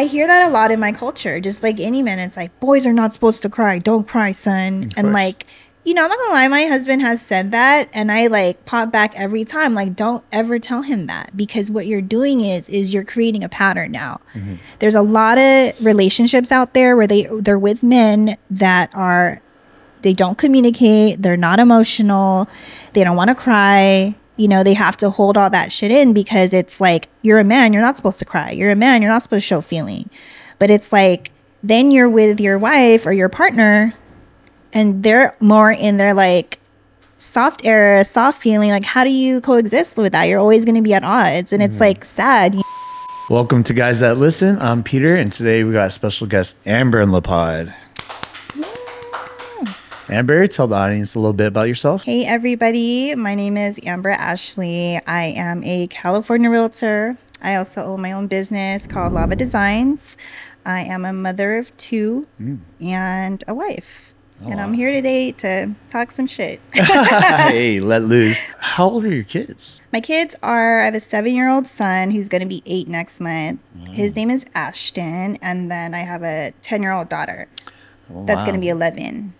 I hear that a lot in my culture. Just like any man, it's like boys are not supposed to cry. Don't cry, son. Of and course. like, you know, I'm not gonna lie. My husband has said that, and I like pop back every time. Like, don't ever tell him that because what you're doing is is you're creating a pattern now. Mm-hmm. There's a lot of relationships out there where they they're with men that are they don't communicate. They're not emotional. They don't want to cry. You know, they have to hold all that shit in because it's like, you're a man, you're not supposed to cry. You're a man, you're not supposed to show feeling. But it's like, then you're with your wife or your partner and they're more in their like soft era, soft feeling. Like, how do you coexist with that? You're always going to be at odds. And it's mm-hmm. like sad. Welcome to Guys That Listen. I'm Peter, and today we got special guest, Amber and the pod. Amber, tell the audience a little bit about yourself. Hey, everybody. My name is Amber Ashley. I am a California realtor. I also own my own business called Lava Designs. I am a mother of two mm. and a wife. Oh, and I'm here today to talk some shit. hey, let loose. How old are your kids? my kids are I have a seven year old son who's going to be eight next month. His name is Ashton. And then I have a 10 year old daughter oh, that's going to be 11.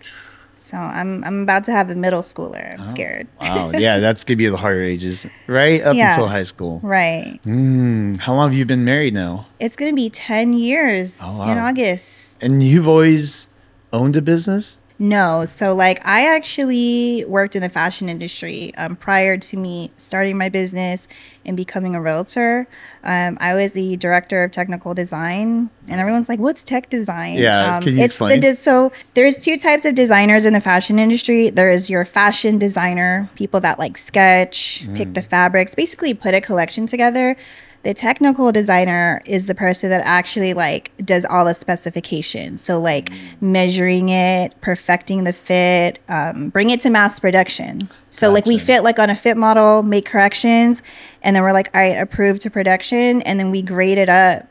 So I'm, I'm about to have a middle schooler. I'm scared. Wow, yeah, that's gonna be the harder ages, right up Yeah. until high school. Right. Mm, how long have you been married now? It's gonna be ten years Oh, in. August. And you've always owned a business? No, so like I actually worked in the fashion industry um, prior to me starting my business and becoming a realtor. Um, I was the director of technical design, and everyone's like, "What's tech design?" Yeah, um, can you it's the explain? de- so there's two types of designers in the fashion industry. There is your fashion designer, people that like sketch, Mm. pick the fabrics, basically put a collection together. The technical designer is the person that actually like does all the specifications. So like Mm. measuring it, perfecting the fit, um, bring it to mass production. So like we fit like on a fit model, make corrections, and then we're like, all right, approved to production, and then we grade it up,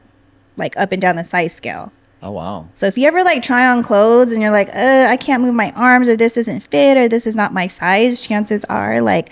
like up and down the size scale. Oh wow. So if you ever like try on clothes and you're like, uh, I can't move my arms, or this isn't fit, or this is not my size, chances are like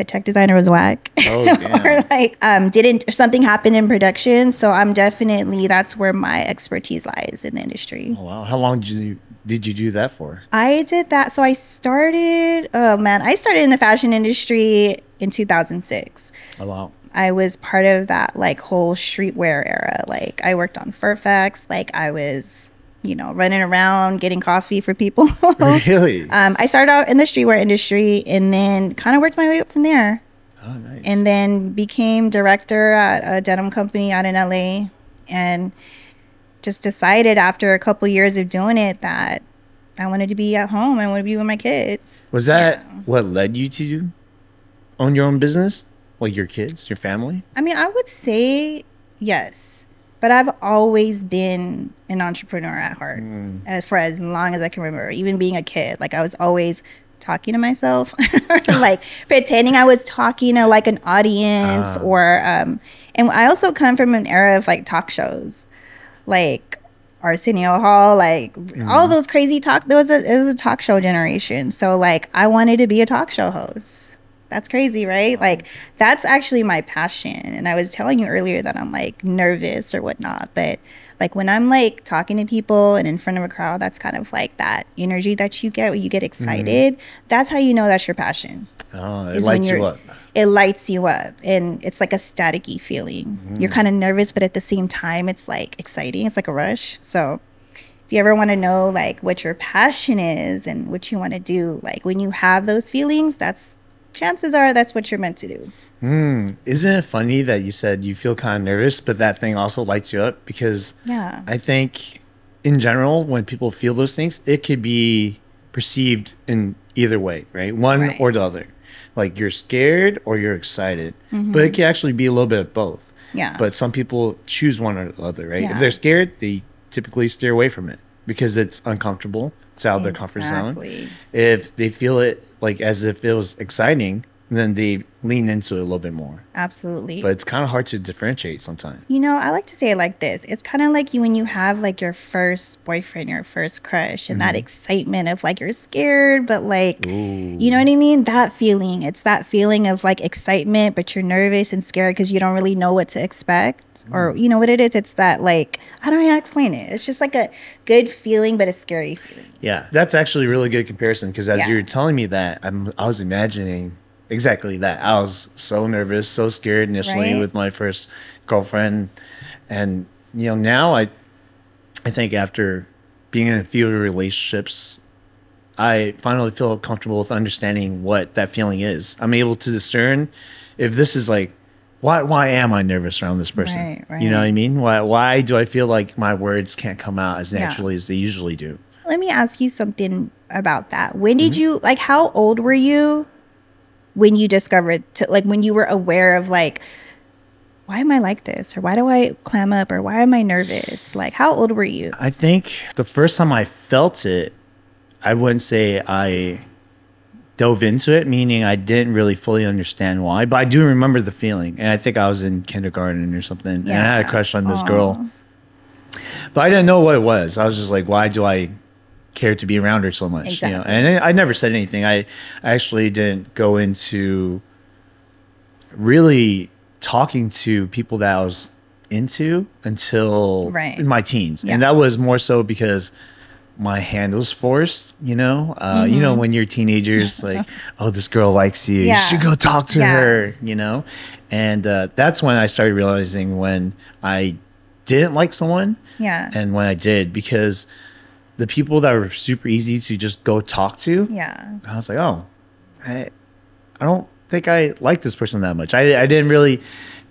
the tech designer was whack. Oh, or like um didn't something happened in production. So I'm definitely that's where my expertise lies in the industry. Oh wow. How long did you did you do that for? I did that. So I started, oh man, I started in the fashion industry in 2006. Oh wow. I was part of that like whole streetwear era. Like I worked on Fairfax. Like I was, you know, running around getting coffee for people. Really? um, I started out in the streetwear industry and then kind of worked my way up from there. oh nice. And then became director at a denim company out in LA, and just decided after a couple years of doing it that I wanted to be at home and I wanted to be with my kids. Was that what led you to own your own business? Like your kids, your family? I mean, I would say yes, but I've always been an entrepreneur at heart as for as long as I can remember. Even being a kid, like I was always talking to myself, like pretending I was talking to like an audience, Ah. or um, and I also come from an era of like talk shows, like. Arsenio Hall, like all those crazy talk. There was a it was a talk show generation. So like I wanted to be a talk show host. That's crazy, right? Like that's actually my passion. And I was telling you earlier that I'm like nervous or whatnot, but like when I'm like talking to people and in front of a crowd, that's kind of like that energy that you get when you get mm-hmm. excited. That's how you know that's your passion. Oh, it lights you up. It lights you up and it's like a staticky feeling. Mm-hmm. You're kind of nervous, but at the same time, it's like exciting. It's like a rush. So if you ever want to know like what your passion is and what you want to do, like when you have those feelings, that's chances are that's what you're meant to do. Hmm. Isn't it funny that you said you feel kind of nervous, but that thing also lights you up? Because Yeah. I think in general, when people feel those things, it could be perceived in either way, right? One Right. or the other. Like you're scared or you're excited, but it can actually be a little bit of both. Mm-hmm. Yeah. But some people choose one or the other, right? Yeah. If they're scared, they typically steer away from it because it's uncomfortable. It's out of their comfort zone. Exactly. If they feel it like as if it was exciting, then they lean into it a little bit more. Absolutely. But it's kind of hard to differentiate sometimes. You know, I like to say it like this. It's kind of like you when you have like your first boyfriend, your first crush, and that mm-hmm. excitement of like you're scared, but like, you know what I mean? That feeling. It's that feeling of like excitement, but you're nervous and scared because you don't really know what to expect. Or, mm. you know what it is? It's that like, I don't know how to explain it. It's just like a good feeling, but a scary feeling. Yeah, that's actually a really good comparison because as Yeah. you were telling me that, I'm, I was imagining exactly that. I was so nervous, so scared initially Right. with my first girlfriend, and you know now I, I think after being in a few relationships, I finally feel comfortable with understanding what that feeling is. I'm able to discern if this is like. Why, why am I nervous around this person? Right, You know what I mean? Why, why do I feel like my words can't come out as Yeah. naturally as they usually do? Let me ask you something about that. When did Mm-hmm. you, like, how old were you when you discovered, to, like, when you were aware of, like, why am I like this? Or why do I clam up? Or why am I nervous? Like, how old were you? I think the first time I felt it, I wouldn't say I dove into it, meaning I didn't really fully understand why, but I do remember the feeling. And I think I was in kindergarten or something, and I had a crush on this Aw. girl, but I didn't know what it was. I was just like, why do I care to be around her so much? You know, and I never said anything. I I actually didn't go into really talking to people that I was into until Right. in my teens, Yeah. and that was more so because my hand was forced. You know, uh, you know when you're teenagers, like, oh, this girl likes you, Mm-hmm. Yeah. you should go talk to Yeah. her. You know, and uh, that's when I started realizing when I didn't like someone, Yeah. and when I did because the people that were super easy to just go talk to, yeah. I was like, oh, I, I don't think I like this person that much. I, I didn't really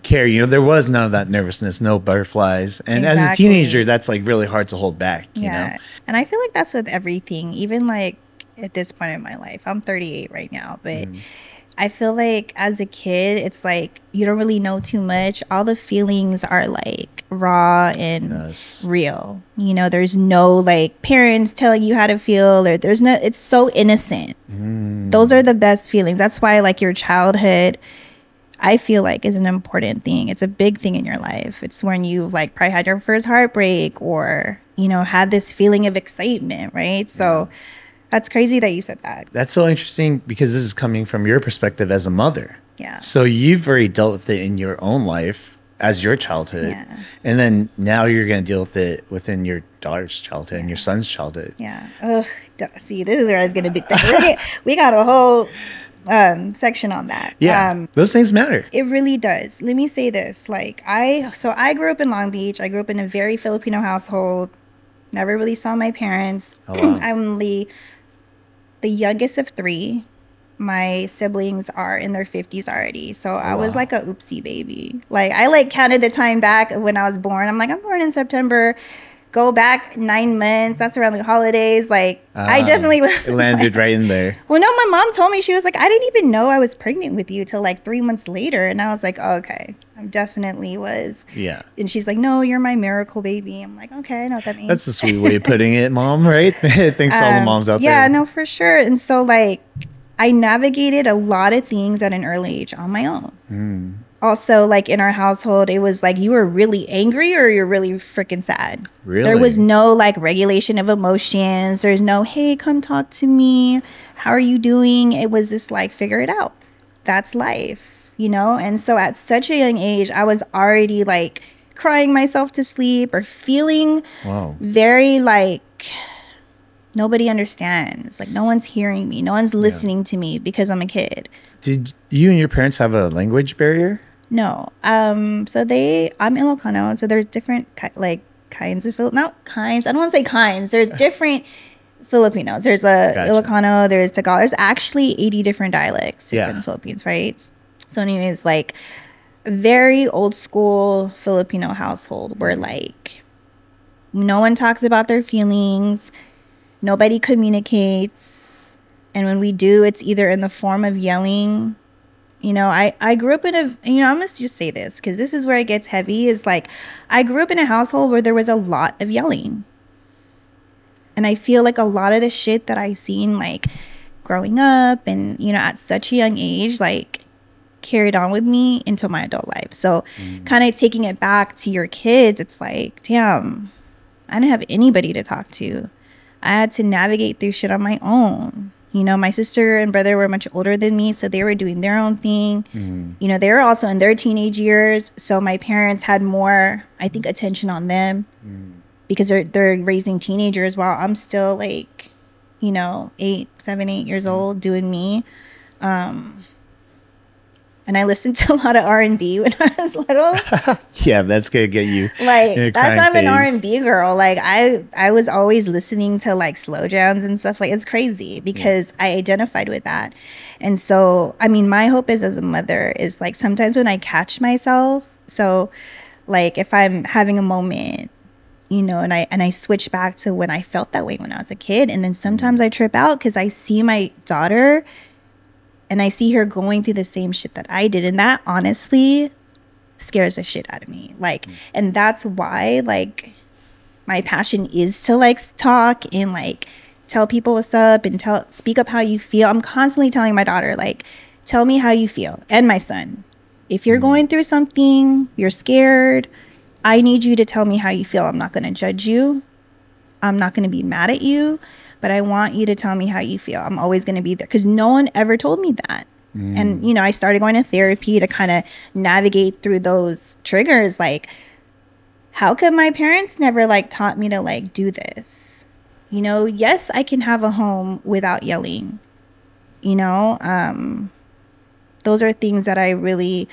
care. You know, there was none of that nervousness, no butterflies. And as a teenager, that's like really hard to hold back. You yeah. know, And I feel like that's with everything, even like at this point in my life. I'm 38 right now, but Mm. I feel like as a kid, it's like you don't really know too much. All the feelings are like raw and Yes. real. You know, there's no like parents telling you how to feel or there's no it's so innocent. Mm. Those are the best feelings. That's why like your childhood I feel like is an important thing. It's a big thing in your life. It's when you've like probably had your first heartbreak or, you know, had this feeling of excitement, right? So that's crazy that you said that. That's so interesting because this is coming from your perspective as a mother. Yeah. So you've already dealt with it in your own life as your childhood. Yeah. And then now you're going to deal with it within your daughter's childhood and your son's childhood. Yeah. Ugh. See, this is where I was gonna be. we we got a whole um, section on that. Yeah. Um, those things matter. It really does. Let me say this. Like I so I grew up in Long Beach. I grew up in a very Filipino household. Never really saw my parents. Oh, wow. I'm the the youngest of three. My siblings are in their 50s already. So I was like a oopsie baby. Like I like counted the time back when I was born. I'm like, I'm born in September. Go back nine months. That's around the holidays. Like I Ah, definitely was It landed right in there. well, no, my mom told me she was like, I didn't even know I was pregnant with you till like three months later, and I was like, oh, okay, I definitely was. Yeah. And she's like, no, you're my miracle baby. I'm like, okay, I know what that means. That's a sweet way of putting it, mom, right? Thanks to all the Um, moms out yeah, there. Yeah, no, for sure. And so like, I navigated a lot of things at an early age on my own. Mm. Also, like in our household, it was like you were really angry or you're really freaking sad. Really? There was no like regulation of emotions. There's no, hey, come talk to me. How are you doing? It was just like, figure it out. That's life, you know? And so at such a young age, I was already like crying myself to sleep or feeling Wow. very like nobody understands. Like no one's hearing me. No one's listening to me because I'm a kid. Did you and your parents have a language barrier? No. Um. So they, I'm Ilocano. So there's different ki- like kinds of Filip. Not kinds. I don't want to say kinds. There's different Filipinos. There's a Gotcha. Ilocano. There's Tagalog. There's actually 80 different dialects Yeah. in the Philippines, right? So, anyways, like very old school Filipino household where like no one talks about their feelings. Nobody communicates. And when we do, it's either in the form of yelling you know, I, I grew up in a, you know, I'm going to just say this because this is where it gets heavy is like, I grew up in a household where there was a lot of yelling. And I feel like a lot of the shit that I seen, like growing up and you know at such a young age like carried on with me into my adult life so mm. kind of taking it back to your kids it's like damn i didn't have anybody to talk to i had to navigate through shit on my own. You know my sister and brother were much older than me so they were doing their own thing. Mm-hmm. You know they were also in their teenage years so my parents had more i think attention on them mm-hmm. because they're they're raising teenagers while I'm still like, you know, eight, seven, eight years mm-hmm. old doing me. Um and I listened to a lot of R and B when I was little. Yeah, that's gonna get you. Like that's I'm an R and B girl. Like I I was always listening to like slow jams and stuff like it's crazy because I identified with that. And so I mean my hope is as a mother is like sometimes when I catch myself, so like if I'm having a moment you know and i and i switch back to when i felt that way when i was a kid and then sometimes mm. i trip out because i see my daughter and i see her going through the same shit that i did and that honestly scares the shit out of me. Like mm. and that's why like my passion is to like talk and like tell people what's up and tell speak up how you feel. I'm constantly telling my daughter like tell me how you feel and my son. If you're mm. going through something you're scared I need you to tell me how you feel. I'm not going to judge you. I'm not going to be mad at you, but I want you to tell me how you feel. I'm always going to be there because no one ever told me that. And, you know, I started going to therapy to kind of navigate through those triggers. Like, how come my parents never like taught me to like do this? You know, yes, I can have a home without yelling. You know, um, those are things that I really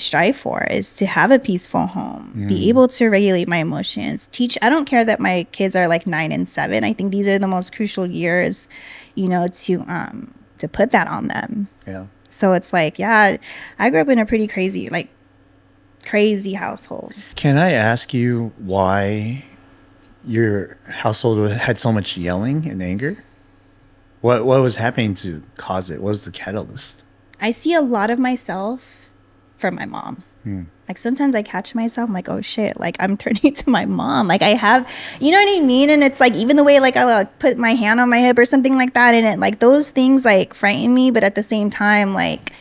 strive for is to have a peaceful home, be able to regulate my emotions, teach. I don't care that my kids are like nine and seven. I think these are the most crucial years, you know, to um to put that on them. Yeah. So it's like, yeah, I grew up in a pretty crazy, like crazy household. Can I ask you why your household had so much yelling and anger? What what was happening to cause it? What was the catalyst? I see a lot of myself from my mom. Hmm. Like sometimes I catch myself I'm like, oh shit, like I'm turning to my mom. Like I have, you know what I mean? And it's like even the way like I like put my hand on my hip or something like that, and it like those things like frighten me, but at the same time, like,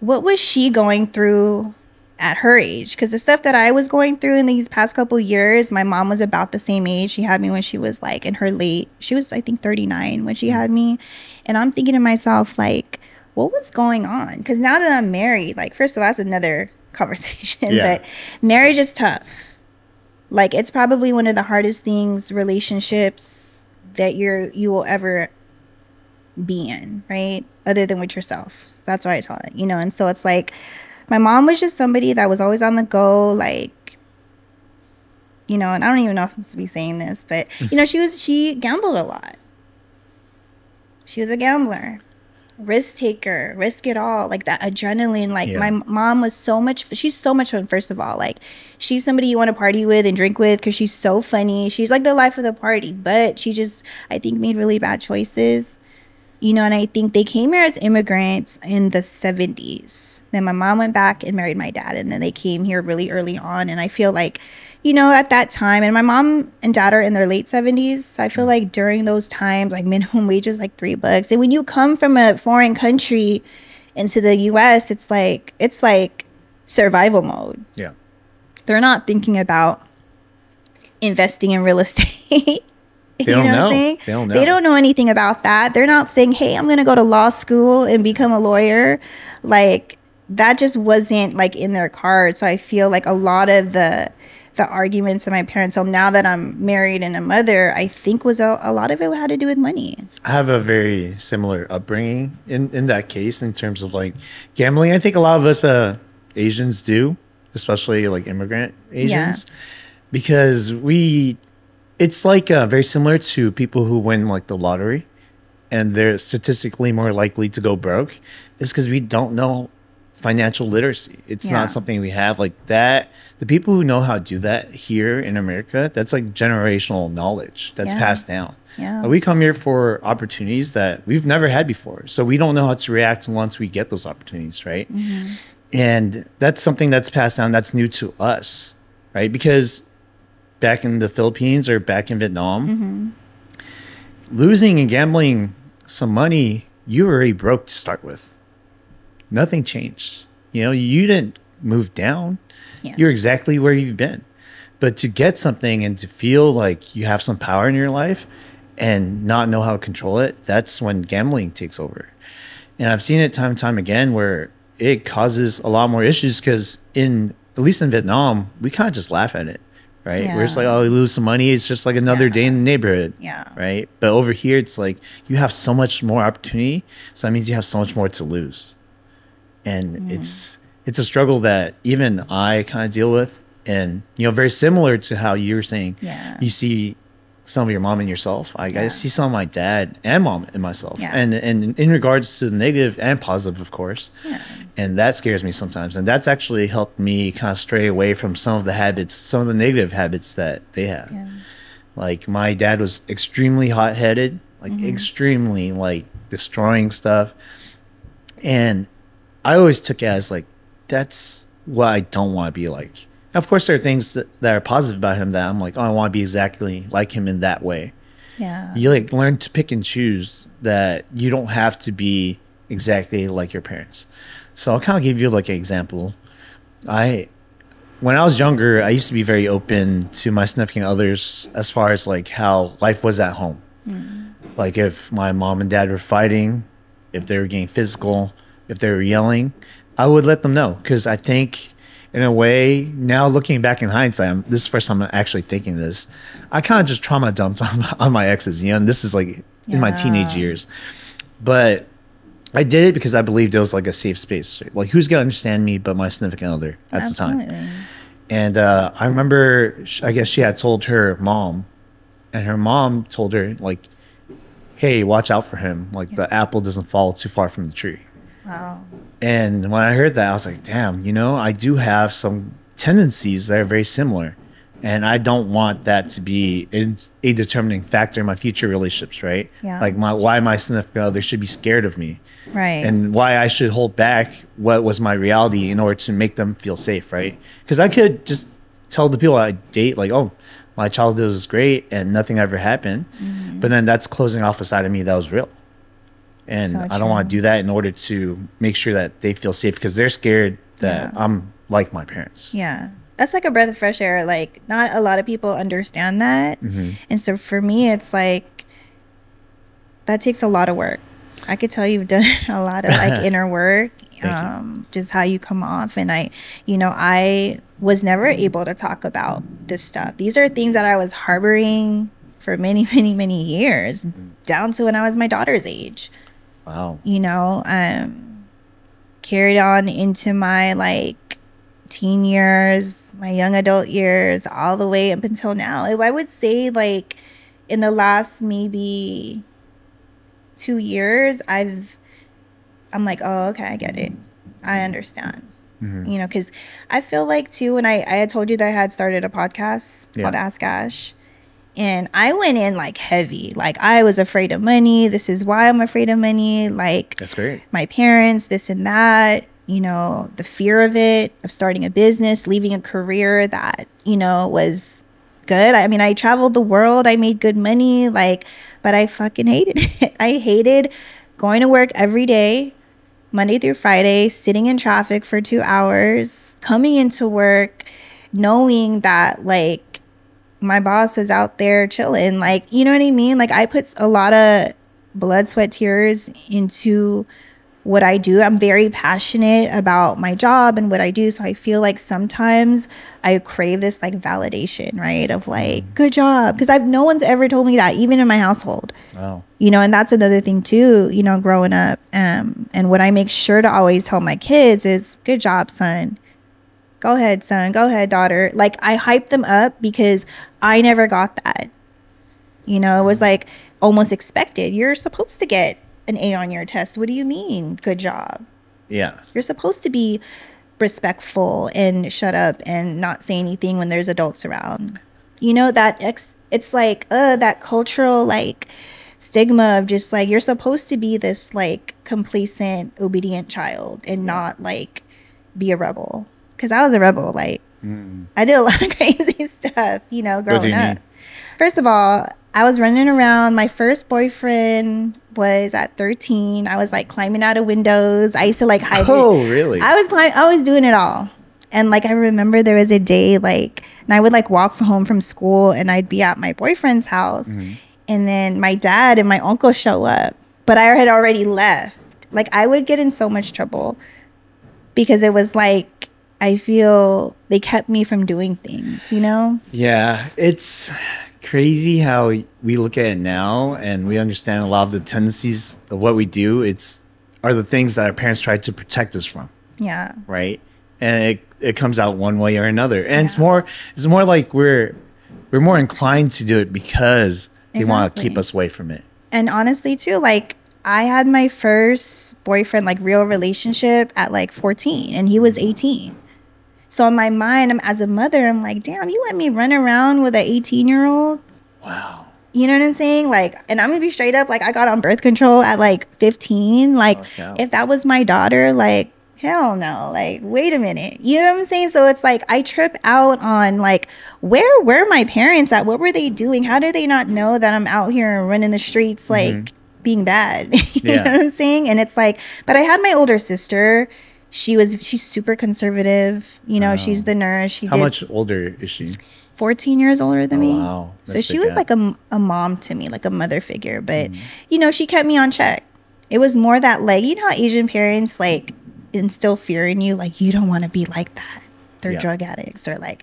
what was she going through at her age? Because the stuff that I was going through in these past couple years, my mom was about the same age. She had me when she was like in her late. She was I think 39 when she had me, and I'm thinking to myself like what was going on? Because now that I'm married, like, first of all, that's another conversation, Yeah. but marriage is tough. Like, it's probably one of the hardest things, relationships that you're, you will ever be in, right? Other than with yourself. So that's why I tell it, you know? And so it's like, my mom was just somebody that was always on the go, like, you know, and I don't even know if I'm supposed to be saying this, but, you know, she was, she gambled a lot. She was a gambler risk taker, risk it all, like that adrenaline. Like Yeah. my mom was so much. She's so much fun. First of all, like she's somebody you want to party with and drink with because she's so funny. She's like the life of the party, but she just I think made really bad choices. You know, and I think they came here as immigrants in the 70s. Then my mom went back and married my dad, and then they came here really early on. And I feel like, you know, at that time, and my mom and dad are in their late 70s. So I feel mm. like during those times, like minimum wage was like three bucks. And when you come from a foreign country into the US, it's like, it's like survival mode. Yeah. They're not thinking about investing in real estate. They don't I'm know. saying? They don't They know. don't know anything about that. They're not saying, "Hey, I'm going to go to law school and become a lawyer." Like that just wasn't like in their cards. So I feel like a lot of the the arguments in my parents' home now that I'm married and a mother, I think was a, a lot of it had to do with money. I have a very similar upbringing in, in that case in terms of like gambling. I think a lot of us uh, Asians do, especially like immigrant Asians, because we, it's like uh, very similar to people who win like the lottery and they're statistically more likely to go broke is because we don't know financial literacy. It's Yeah. not something we have like that. The people who know how to do that here in America, that's like generational knowledge that's Yeah. passed down. Yeah. We come here for opportunities that we've never had before. So we don't know how to react once we get those opportunities, right? Mm-hmm. And that's something that's passed down that's new to us, right? Because back in the Philippines or back in Vietnam, Mm-hmm. losing and gambling some money, you were already broke to start with. Nothing changed. You know, you didn't move down. Yeah. You're exactly where you've been. But to get something and to feel like you have some power in your life and not know how to control it, that's when gambling takes over. And I've seen it time and time again where it causes a lot more issues because in at least in Vietnam, we kind of just laugh at it, right? We're just like, oh, we lose some money. It's just like another Yeah. day in the neighborhood, Yeah. right? But over here, it's like you have so much more opportunity, so that means you have so much more to lose, and Mm. it's it's a struggle that even I kind of deal with, and you know, very similar to how you were saying, Yeah. you see some of your mom and yourself. I, I see some of my dad and mom and myself, Yeah. and and in regards to the negative and positive, of course, Yeah. and that scares me sometimes, and that's actually helped me kind of stray away from some of the habits, some of the negative habits that they have. Yeah. Like my dad was extremely hot headed, like Mm-hmm. extremely like destroying stuff. And I always took it as like, that's what I don't want to be like. Of course, there are things that, that are positive about him that I'm like, oh, I want to be exactly like him in that way. Yeah. You like learn to pick and choose that you don't have to be exactly like your parents. So I'll kind of give you like an example. I when I was younger, I used to be very open to my significant others as far as like how life was at home. Mm. Like if my mom and dad were fighting, if they were getting physical, if they were yelling, I would let them know because I think in a way now looking back in hindsight, I'm, this is the first time I'm actually thinking this. I kind of just trauma dumped on, on my exes, you know, and this is like in my teenage years. But I did it because I believed it was like a safe space. Like who's gonna understand me but my significant other at the time. And uh, I remember, I guess she had told her mom, and her mom told her like, "Hey, watch out for him. Like the apple doesn't fall too far from the tree." Wow. And when I heard that, I was like, "Damn, you know, I do have some tendencies that are very similar, and I don't want that to be a determining factor in my future relationships, right? Yeah. Like my why my significant other should be scared of me." Right. and why I should hold back what was my reality in order to make them feel safe, right? Because I could just tell the people I date, like, oh, my childhood was great and nothing ever happened. Mm-hmm. But then that's closing off a side of me that was real. And So I don't want to do that in order to make sure that they feel safe because they're scared that Yeah. I'm like my parents. Yeah. That's like a breath of fresh air. Like, not a lot of people understand that. Mm-hmm. And so for me, it's like, that takes a lot of work. I could tell you've done a lot of like inner work, um, just how you come off. And I, you know, I was never able to talk about this stuff. These are things that I was harboring for many, many, many years, down to when I was my daughter's age Wow. you know um carried on into my like teen years my young adult years all the way up until now i would say like in the last maybe two years i've i'm like oh okay i get it i understand Mm-hmm. you know because i feel like too when i i had told you that i had started a podcast Yeah. called ask ash and I went in like heavy. Like I was afraid of money. This is why I'm afraid of money. Like That's great. my parents, this and that, you know, the fear of it, of starting a business, leaving a career that, you know, was good. I mean, I traveled the world, I made good money, like, but I fucking hated it. I hated going to work every day, Monday through Friday, sitting in traffic for two hours, coming into work, knowing that, like, my boss was out there chilling. Like, you know what I mean? Like, I put a lot of blood, sweat, tears into what I do. I'm very passionate about my job and what I do. So I feel like sometimes I crave this like validation, right? Of like, good job. Because I've no one's ever told me that, even in my household Wow. you know and that's another thing too you know growing up um and what i make sure to always tell my kids is good job son go ahead son. Go ahead daughter. Like i hype them up because i never got that. You know it was like almost expected. You're supposed to get an a on your test. What do you mean? Good job. Yeah. you're supposed to be respectful and shut up and not say anything when there's adults around. You know that ex- it's like uh that cultural like stigma of just like you're supposed to be this like complacent, obedient child and not like be a rebel. Cuz I was a rebel like I did a lot of crazy stuff, you know, do you growing up. mean? First of all, I was running around. My first boyfriend was at 13. I was like climbing out of windows. I used to like hide. Oh, really? I was climbing. I was doing it all. And like I remember there was a day like, and I would like walk from home from school, and I'd be at my boyfriend's house, Mm-hmm. and then my dad and my uncle show up, but I had already left. Like I would get in so much trouble because it was like I feel they kept me from doing things. You know? Yeah, it's crazy how we look at it now and we understand a lot of the tendencies of what we do. It's are the things that our parents tried to protect us from, Yeah. right? And it it comes out one way or another. And it's more it's more like we're we're more inclined to do it because they want to keep us away from it. and honestly too like i had my first boyfriend like real relationship at like 14 and he was 18 so in my mind i'm as a mother i'm like damn you let me run around with an 18 year old Wow. you know what i'm saying? Like and i'm gonna be straight up like i got on birth control at like 15 like yeah. if that was my daughter like hell no. Like wait a minute. You know what i'm saying? So it's like i trip out on like where were my parents at? What were they doing? How do they not know that i'm out here and running the streets like being bad? You Mm-hmm. Yeah. know what i'm saying? And it's like but i had my older sister she was she's super conservative you know she's the nurse she How did much older is she? 14 years older than Oh, me. wow. So she was gap. like a mom to me, like a mother figure. But, Mm. you know, she kept me on check. It was more that, like, you know how Asian parents, like, instill fear in you? Like, you don't want to be like that. They're Yeah. drug addicts or, like,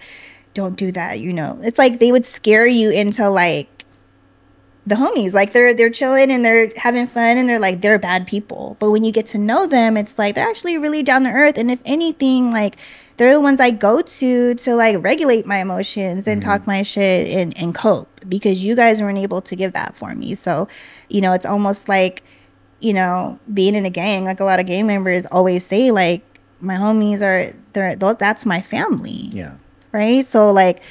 don't do that, you know? It's like they would scare you into, like, the homies like they're they're chilling and they're having fun and they're like they're bad people. But when you get to know them it's like they're actually really down to earth. And if anything like they're the ones i go to to like regulate my emotions and talk mm-hmm. my shit and, and cope because you guys weren't able to give that for me. So you know it's almost like you know being in a gang like a lot of gang members always say like my homies are they're those that's my family. Yeah. right? So like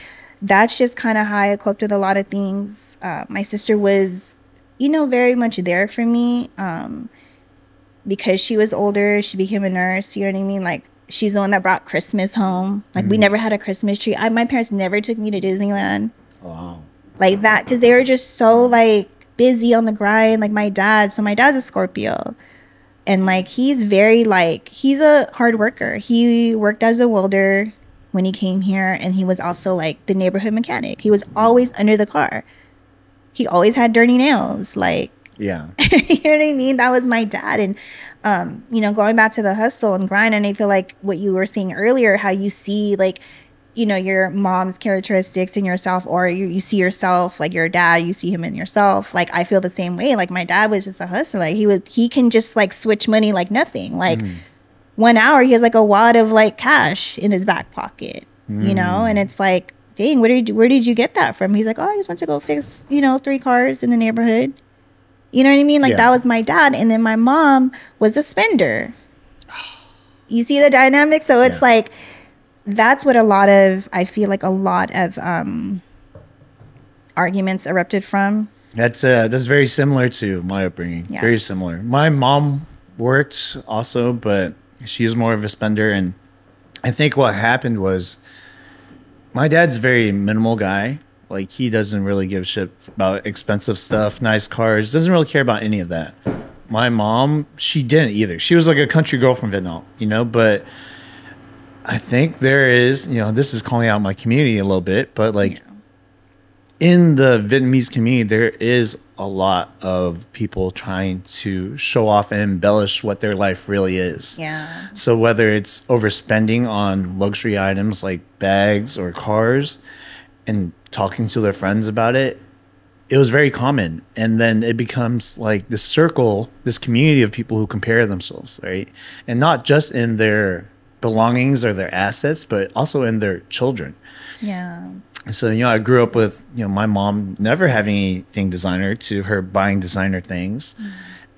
that's just kind of how I coped with a lot of things. Uh, my sister was, you know, very much there for me um, because she was older. She became a nurse. You know what I mean? Like she's the one that brought Christmas home. Like we never had a Christmas tree. I, my parents never took me to Disneyland Wow. like that because they were just so like busy on the grind. Like my dad. So my dad's a Scorpio. And like he's very like he's a hard worker. He worked as a welder when he came here and he was also like the neighborhood mechanic. He was always under the car. He always had dirty nails. Like Yeah. you know what I mean? That was my dad. And, um, you know, going back to the hustle and grind, and I feel like what you were saying earlier, how you see like, you know, your mom's characteristics in yourself, or you, you see yourself, like your dad, you see him in yourself. Like, I feel the same way. Like, my dad was just a hustler. Like, he was, he can just like switch money like nothing. Like, one hour, he has like a wad of like cash in his back pocket, you know? And it's like, dang, where did you, where did you get that from? He's like, oh, I just went to go fix, you know, three cars in the neighborhood. You know what I mean? Like Yeah. that was my dad, and then my mom was a spender. You see the dynamic, so it's Yeah. like that's what a lot of I feel like a lot of um arguments erupted from. That's uh that's very similar to my upbringing. Yeah. Very similar. My mom worked also, but she was more of a spender and I think what happened was my dad's a very minimal guy. Like he doesn't really give a shit about expensive stuff, nice cars, doesn't really care about any of that. My mom, she didn't either. She was like a country girl from Vietnam, you know, but I think there is, you know, this is calling out my community a little bit, but like in the Vietnamese community, there is a lot of people trying to show off and embellish what their life really is. Yeah. So whether it's overspending on luxury items like bags or cars and talking to their friends about it, it was very common. And then it becomes like this circle, this community of people who compare themselves, right? And not just in their belongings or their assets, but also in their children. Yeah. So, you know, I grew up with, you know, my mom never having anything designer to her buying designer things. Mm-hmm.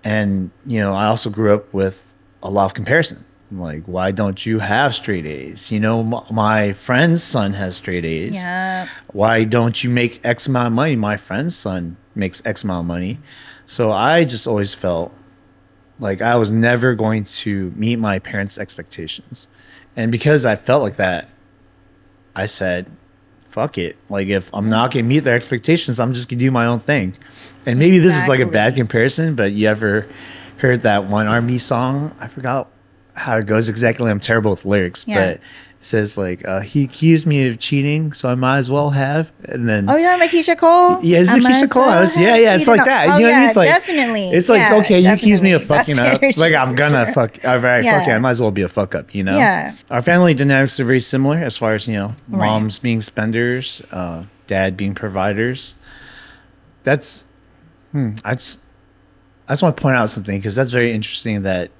And, you know, I also grew up with a lot of comparison. Like, why don't you have straight A's? You know, m- my friend's son has straight A's. Yeah. Why don't you make X amount of money? My friend's son makes X amount of money. So I just always felt like I was never going to meet my parents' expectations. And because I felt like that, I said, fuck it. Like if I'm not gonna meet their expectations, I'm just gonna do my own thing. And maybe this is like a bad comparison, but you ever heard that one army song? I forgot how it goes exactly. I'm terrible with lyrics, Yeah. but says like uh, he accused me of cheating, so I might as well have. And then Oh yeah, like Keyshia Cole. yeah, it's I like might Keyshia Cole. well was, yeah, yeah, it's like that. Oh, you know what I mean? It's like definitely. It's like Yeah, okay, you accuse me of definitely. fucking That's up. Like I'm gonna for fuck. All right, fuck it. Yeah. I might as well be a fuck up. You know. Yeah. Our family dynamics are very similar as far as you know, Right. moms being spenders, uh, dad being providers. That's, hmm, that's. I just want to point out something because that's very interesting that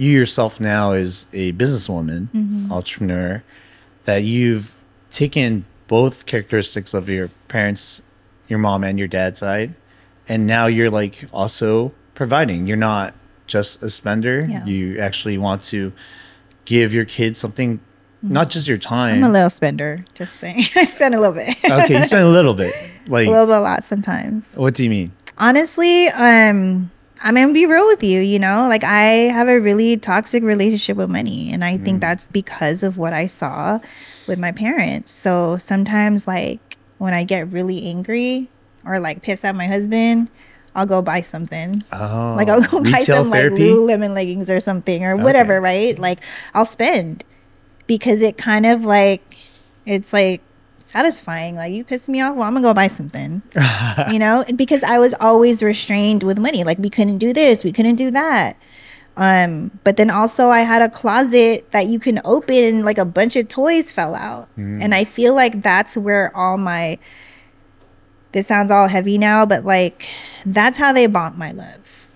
you yourself now is a businesswoman, Mm-hmm. entrepreneur, that you've taken both characteristics of your parents, your mom and your dad's side, and now you're like also providing. You're not just a spender. Yeah. You actually want to give your kids something, not just your time. Mm-hmm. I'm a little spender. Just saying, I spend a little bit. okay, you spend a little bit. Like, a little bit, a lot sometimes. what do you mean? honestly, um, I'm gonna be real with you. You know, like I have a really toxic relationship with money, and I Mm. think that's because of what I saw with my parents. So sometimes, like when I get really angry or like pissed at my husband, I'll go buy something. Oh, Like I'll go buy some therapy? like Lululemon leggings or something or whatever, right? Like I'll spend because it kind of like it's like satisfying. Like you piss me off, well I'm gonna go buy something, you know, because I was always restrained with money. Like we couldn't do this, we couldn't do that. Um, but then also I had a closet that you can open and like a bunch of toys fell out, and I feel like that's where all my this sounds all heavy now, but like that's how they bought my love.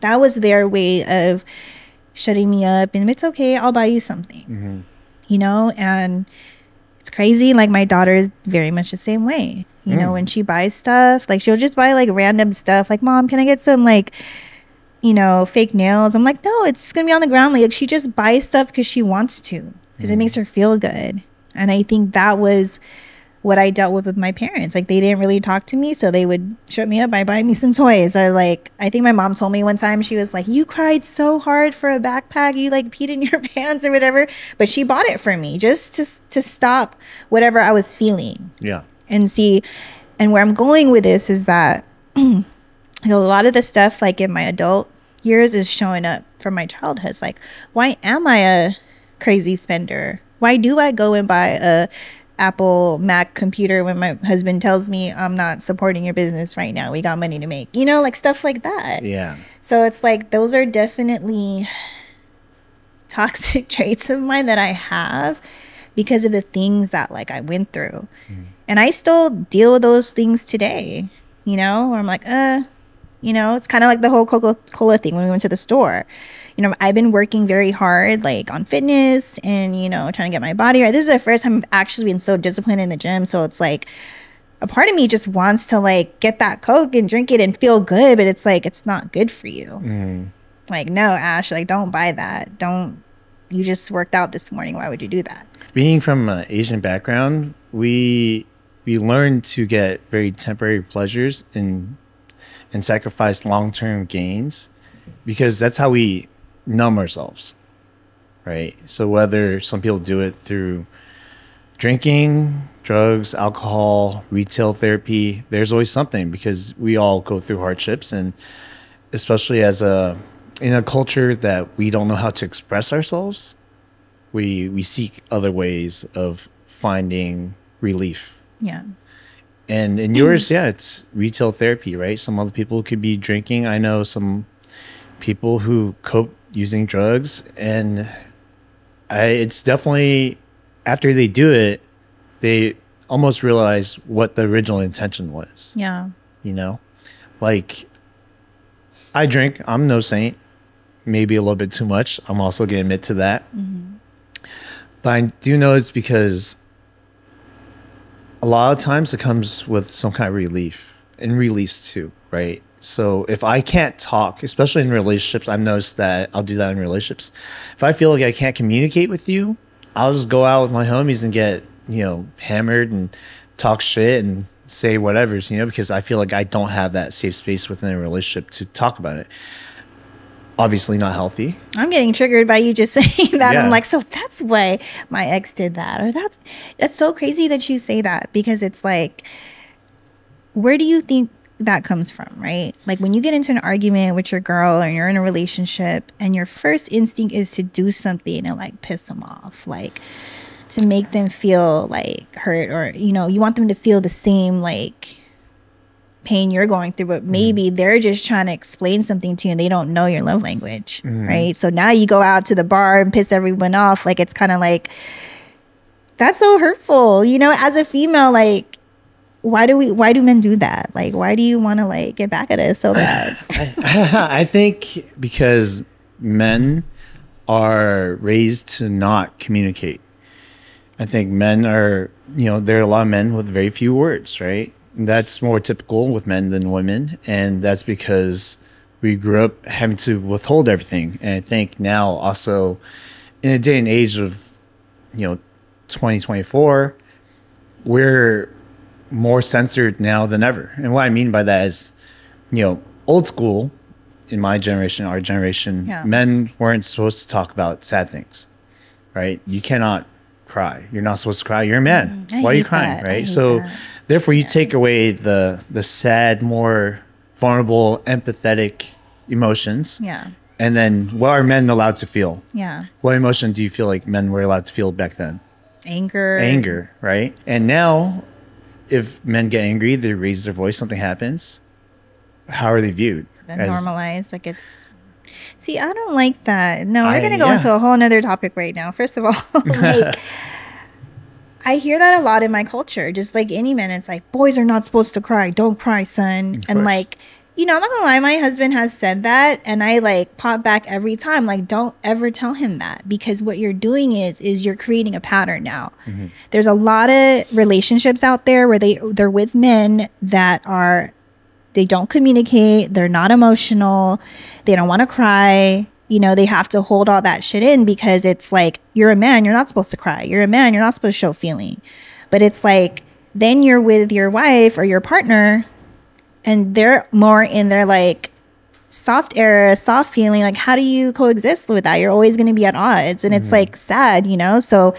That was their way of shutting me up and it's okay, I'll buy you something. You know, and it's crazy. Like my daughter is very much the same way. You know, mm. when she buys stuff, like she'll just buy like random stuff. Like, mom, can I get some like, you know, fake nails? I'm like, no, it's gonna be on the ground. Like she just buys stuff because she wants to, because it mm. makes her feel good. And I think that was what I dealt with with my parents. Like they didn't really talk to me, so they would shut me up by buying me some toys. Or like I think my mom told me one time she was like, "You cried so hard for a backpack, you like peed in your pants or whatever," but she bought it for me just to to stop whatever I was feeling Yeah. and see. And where I'm going with this is that a lot of the stuff like in my adult years is showing up from my childhood. It's like, why am I a crazy spender? Why do I go and buy a Apple Mac computer when my husband tells me I'm not supporting your business right now? We got money to make. You know, like stuff like that. Yeah. So it's like those are definitely toxic traits of mine that I have because of the things that like I went through. And I still deal with those things today, you know, where I'm like, uh, you know, it's kind of like the whole Coca-Cola thing when we went to the store. You know, I've been working very hard like on fitness and, you know, trying to get my body right. This is the first time I've actually been so disciplined in the gym. So it's like a part of me just wants to like get that Coke and drink it and feel good, but it's like it's not good for you. Mm-hmm. Like, no, Ash, like don't buy that. Don't you just worked out this morning. Why would you do that? being from an Asian background, we we learn to get very temporary pleasures and and sacrifice long term gains because that's how we numb ourselves, right? So whether some people do it through drinking, drugs, alcohol, retail therapy, there's always something because we all go through hardships and especially as a in a culture that we don't know how to express ourselves we we seek other ways of finding relief Yeah. and in yours yeah it's retail therapy right some other people could be drinking i know some people who cope using drugs and i it's definitely after they do it they almost realize what the original intention was. Yeah. you know? Like i drink i'm no saint maybe a little bit too much i'm also gonna admit to that. Mm-hmm. But i do know it's because a lot of times it comes with some kind of relief and release too right so if I can't talk, especially in relationships, I've noticed that I'll do that in relationships. If I feel like I can't communicate with you, I'll just go out with my homies and get, you know, hammered and talk shit and say whatever's, you know, because I feel like I don't have that safe space within a relationship to talk about it. Obviously not healthy. I'm getting triggered by you just saying that. Yeah. I'm like, so that's why my ex did that. Or that's that's so crazy that you say that because it's like where do you think that comes from, right? Like when you get into an argument with your girl and you're in a relationship and your first instinct is to do something and like piss them off, like to make them feel like hurt or you know, you want them to feel the same like pain you're going through, but mm-hmm. maybe mm. they're just trying to explain something to you and they don't know your love language, mm. right? So now you go out to the bar and piss everyone off, like it's kind of like that's so hurtful. You know, as a female like why do we why do men do that? Like why do you want to like get back at us so bad. I, I, think because men are raised to not communicate. I think men are you know there are a lot of men with very few words right? And that's more typical with men than women and that's because we grew up having to withhold everything. And i think now also in a day and age of you know 2024 we're more censored now than ever. And what I mean by that is, you know, old school in my generation, our generation, yeah. men weren't supposed to talk about sad things, right? You cannot cry. You're not supposed to cry. You're a man. Mm, Why are you crying, that. right? So, that. therefore, you yeah. take away the the sad, more vulnerable, empathetic emotions. Yeah. And then, what are men allowed to feel? Yeah. What emotion do you feel like men were allowed to feel back then? Anger. Anger, right? And now if men get angry, they raise their voice, something happens. How are they viewed? As, normalized, like it's. See, I don't like that. No, we're I, gonna go yeah. into a whole nother topic right now. First of all, like, I hear that a lot in my culture. Just like any men, it's like boys are not supposed to cry. Don't cry, son. Of and course. like you know, I'm not gonna lie, my husband has said that and I like pop back every time. Like, don't ever tell him that because what you're doing is is you're creating a pattern now. Mm-hmm. There's a lot of relationships out there where they they're with men that are they don't communicate, they're not emotional, they don't wanna cry, you know, they have to hold all that shit in because it's like you're a man, you're not supposed to cry. You're a man, you're not supposed to show feeling. But it's like then you're with your wife or your partner and they're more in their like soft era, soft feeling. Like, how do you coexist with that? You're always going to be at odds. And mm-hmm. it's like sad, you know? So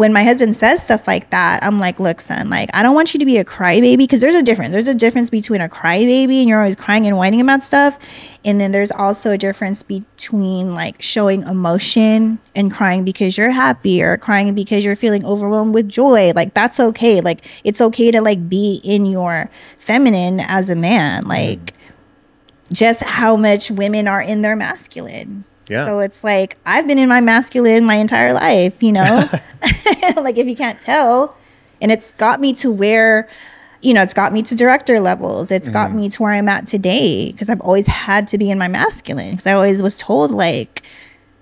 when my husband says stuff like that, I'm like, look, son, like, I don't want you to be a crybaby because there's a difference. There's a difference between a crybaby and you're always crying and whining about stuff. And then there's also a difference between like showing emotion and crying because you're happy or crying because you're feeling overwhelmed with joy. Like, that's okay. Like, it's okay to like be in your feminine as a man. Like, mm. just how much women are in their masculine. Yeah. So it's like I've been in my masculine my entire life, you know? like if you can't tell. And it's got me to where, you know, it's got me to director levels. It's mm -hmm. got mm-hmm. me to where I'm at today because I've always had to be in my masculine because I always was told, like,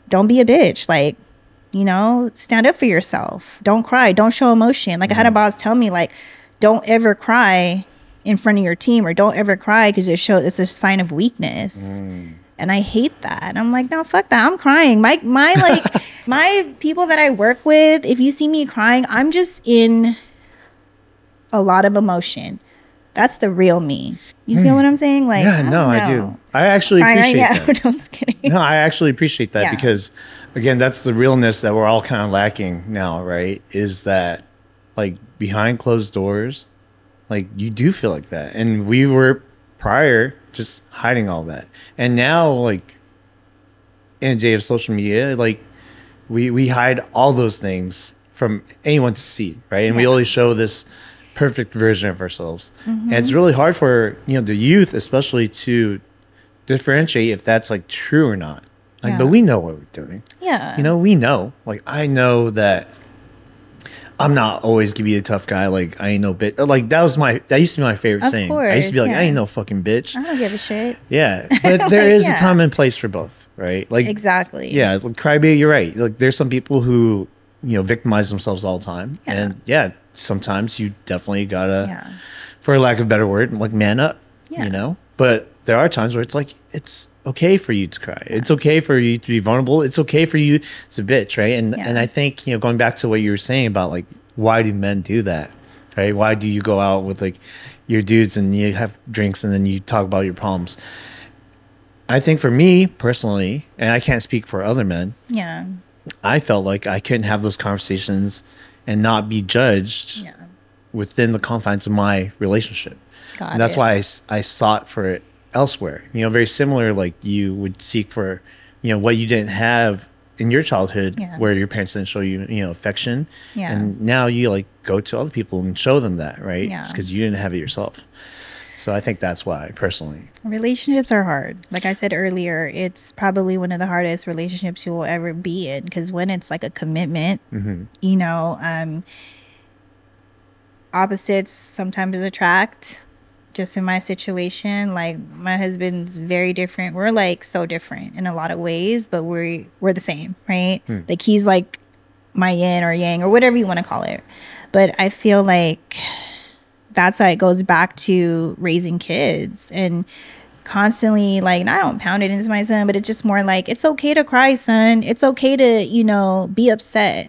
don't be a bitch. Like, you know, stand up for yourself. Don't cry. Don't show emotion. Like, mm -hmm. I had a mm-hmm. boss tell me, like, don't ever cry in front of your team or don't ever cry because it shows it's a sign of weakness. Mm and I hate that. And I'm like, no, fuck that. I'm crying. My my like my people that I work with, if you see me crying, I'm just in a lot of emotion. That's the real me. You mm. feel hmm. what I'm saying? Like, yeah, I no, I do. I actually crying appreciate yeah, that. no, I was kidding. No, I actually appreciate that yeah. because, again, that's the realness that we're all kind of lacking now, right? Is that like behind closed doors, like you do feel like that, and we were prior just hiding all that. And now, like in a day of social media, like we we hide all those things from anyone to see, right? And yeah. we only show this perfect version of ourselves. Mm-hmm. And it's mm-hmm. really hard for you know the youth, especially, to differentiate if that's like true or not. Like, yeah. but we know what we're doing. Yeah. You know, we know. Like, I know that I'm not always gonna be a tough guy. Like I ain't no bitch. Like that was my that used to be my favorite of saying. Course, I used to be like yeah. I ain't no fucking bitch. I don't give a shit. Yeah, but like, there is yeah. a time and place for both, right? Like exactly. Yeah, like, crybaby. You're right. Like there's some people who you know victimize themselves all the time, yeah. and yeah, sometimes you definitely gotta, for lack of a better word, like man up. Yeah. You know, but there are times where it's like it's okay for you to cry. Yeah. It's okay for you to be vulnerable. It's okay for you It's a bitch, right? And yeah. and I think, you know, going back to what you were saying about like why do men do that? Right? Why do you go out with like your dudes and you have drinks and then you talk about your problems? I think for me personally, and I can't speak for other men. Yeah. I felt like I couldn't have those conversations and not be judged yeah. within the confines of my relationship. Got and that's it. why I, I sought for it elsewhere. You know, very similar, like you would seek for, you know, what you didn't have in your childhood Yeah. where your parents didn't show you, you know, affection. Yeah. And now you like go to other people and show them that, right? Yeah. because you didn't have it yourself. So I think that's why, personally. Relationships are hard. Like I said earlier, it's probably one of the hardest relationships you will ever be in because when it's like a commitment, you know, um, opposites sometimes attract. Just in my situation, like my husband's very different. We're like so different in a lot of ways, but we're we're the same, right? Hmm. Like he's like my yin or yang or whatever you want to call it. But I feel like that's why it goes back to raising kids and constantly like and I don't pound it into my son, but it's just more like it's okay to cry, son. It's okay to, you know, be upset.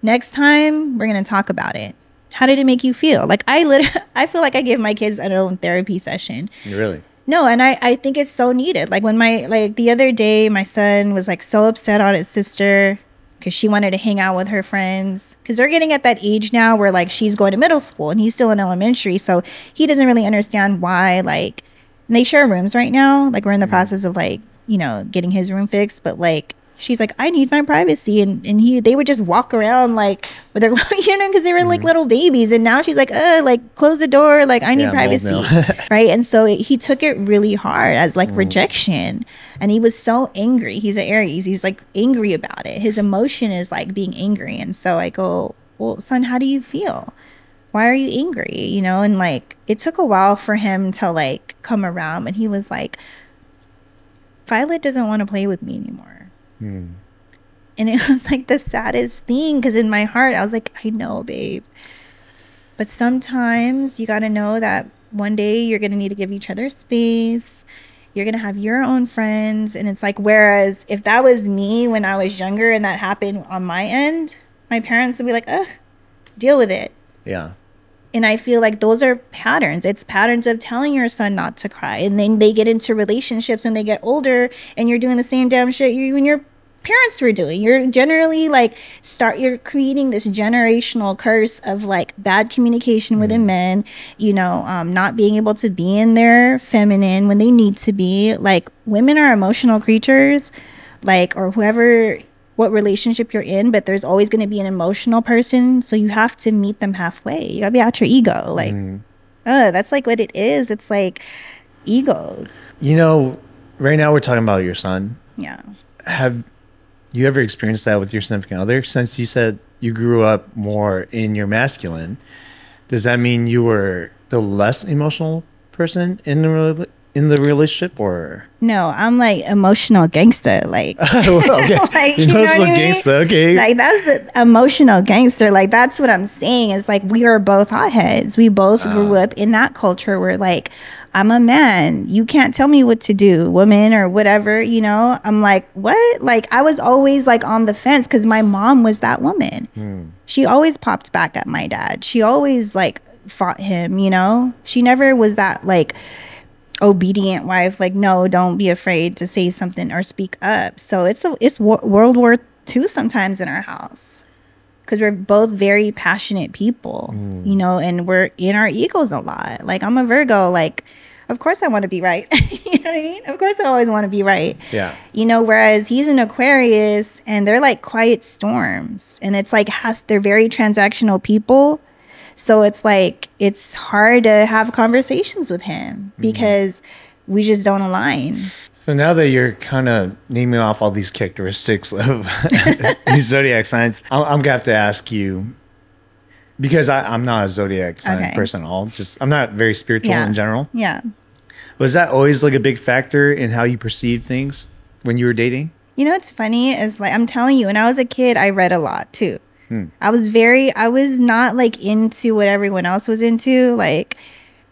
Next time we're gonna talk about it. How did it make you feel? Like I literally I feel like I give my kids their own therapy session. Really? No, and I, I think it's so needed. Like when my like the other day, my son was like so upset on his sister because she wanted to hang out with her friends. Because they're getting at that age now where like she's going to middle school and he's still in elementary, so he doesn't really understand why. Like, and they share rooms right now. Like we're in the mm-hmm. process of like you know getting his room fixed, but like she's like I need my privacy, and and he they would just walk around like with their you know because they were like little babies, and now she's like uh like close the door, like I need Yeah, privacy right? And so it, he took it really hard as like rejection and he was so angry. He's an aries. He's like angry about it. His emotion is like being angry and so i go well son how do you feel? Why are you angry? You know and like it took a while for him to like come around and he was like violet doesn't want to play with me anymore Hmm. and it was like the saddest thing because in my heart i was like i know babe but sometimes you got to know that one day you're going to need to give each other space. You're going to have your own friends. And it's like, whereas if that was me when I was younger and that happened on my end, my parents would be like, ugh, deal with it. Yeah. And I feel like those are patterns. It's patterns of telling your son not to cry. And then they get into relationships and they get older and you're doing the same damn shit you and your parents were doing. You're generally like start you're creating this generational curse of like bad communication within men, you know, um, not being able to be in their feminine when they need to be. Like women are emotional creatures, like or whoever what relationship you're in, but there's always going to be an emotional person. So you have to meet them halfway. You got to be out your ego. Like, oh, that's like what it is. It's like egos. You know, right now we're talking about your son. Yeah. Have you ever experienced that with your significant other? Since you said you grew up more in your masculine, does that mean you were the less emotional person in the in the relationship, or No, I'm like emotional gangster. Like, Well, okay. Like, you know emotional what I mean? gangsta? Okay, like that's emotional gangster. Like that's what I'm saying. Is like we are both hotheads. We both uh. grew up in that culture where like I'm a man. You can't tell me what to do, woman or whatever. You know. I'm like what? Like I was always like on the fence because my mom was that woman. Hmm. She always popped back at my dad. She always like fought him. You know. She never was that like obedient wife like no don't be afraid to say something or speak up so it's a it's wo- world war ii sometimes in our house because we're both very passionate people hmm. you know and we're in our egos a lot like i'm a virgo like of course i want to be right you know what i mean of course i always want to be right Yeah. you know whereas he's an aquarius and they're like quiet storms and it's like has they're very transactional people so it's like it's hard to have conversations with him mm-hmm. because we just don't align. So now that you're kind of naming off all these characteristics of these zodiac signs, I'm, I'm gonna have to ask you because I, I'm not a zodiac sign Okay. person at all. Just I'm not very spiritual Yeah. in general. Yeah. Was that always like a big factor in how you perceived things when you were dating? You know what's funny is like I'm telling you, when I was a kid, I read a lot too. Hmm. I was very I was not like into what everyone else was into. Like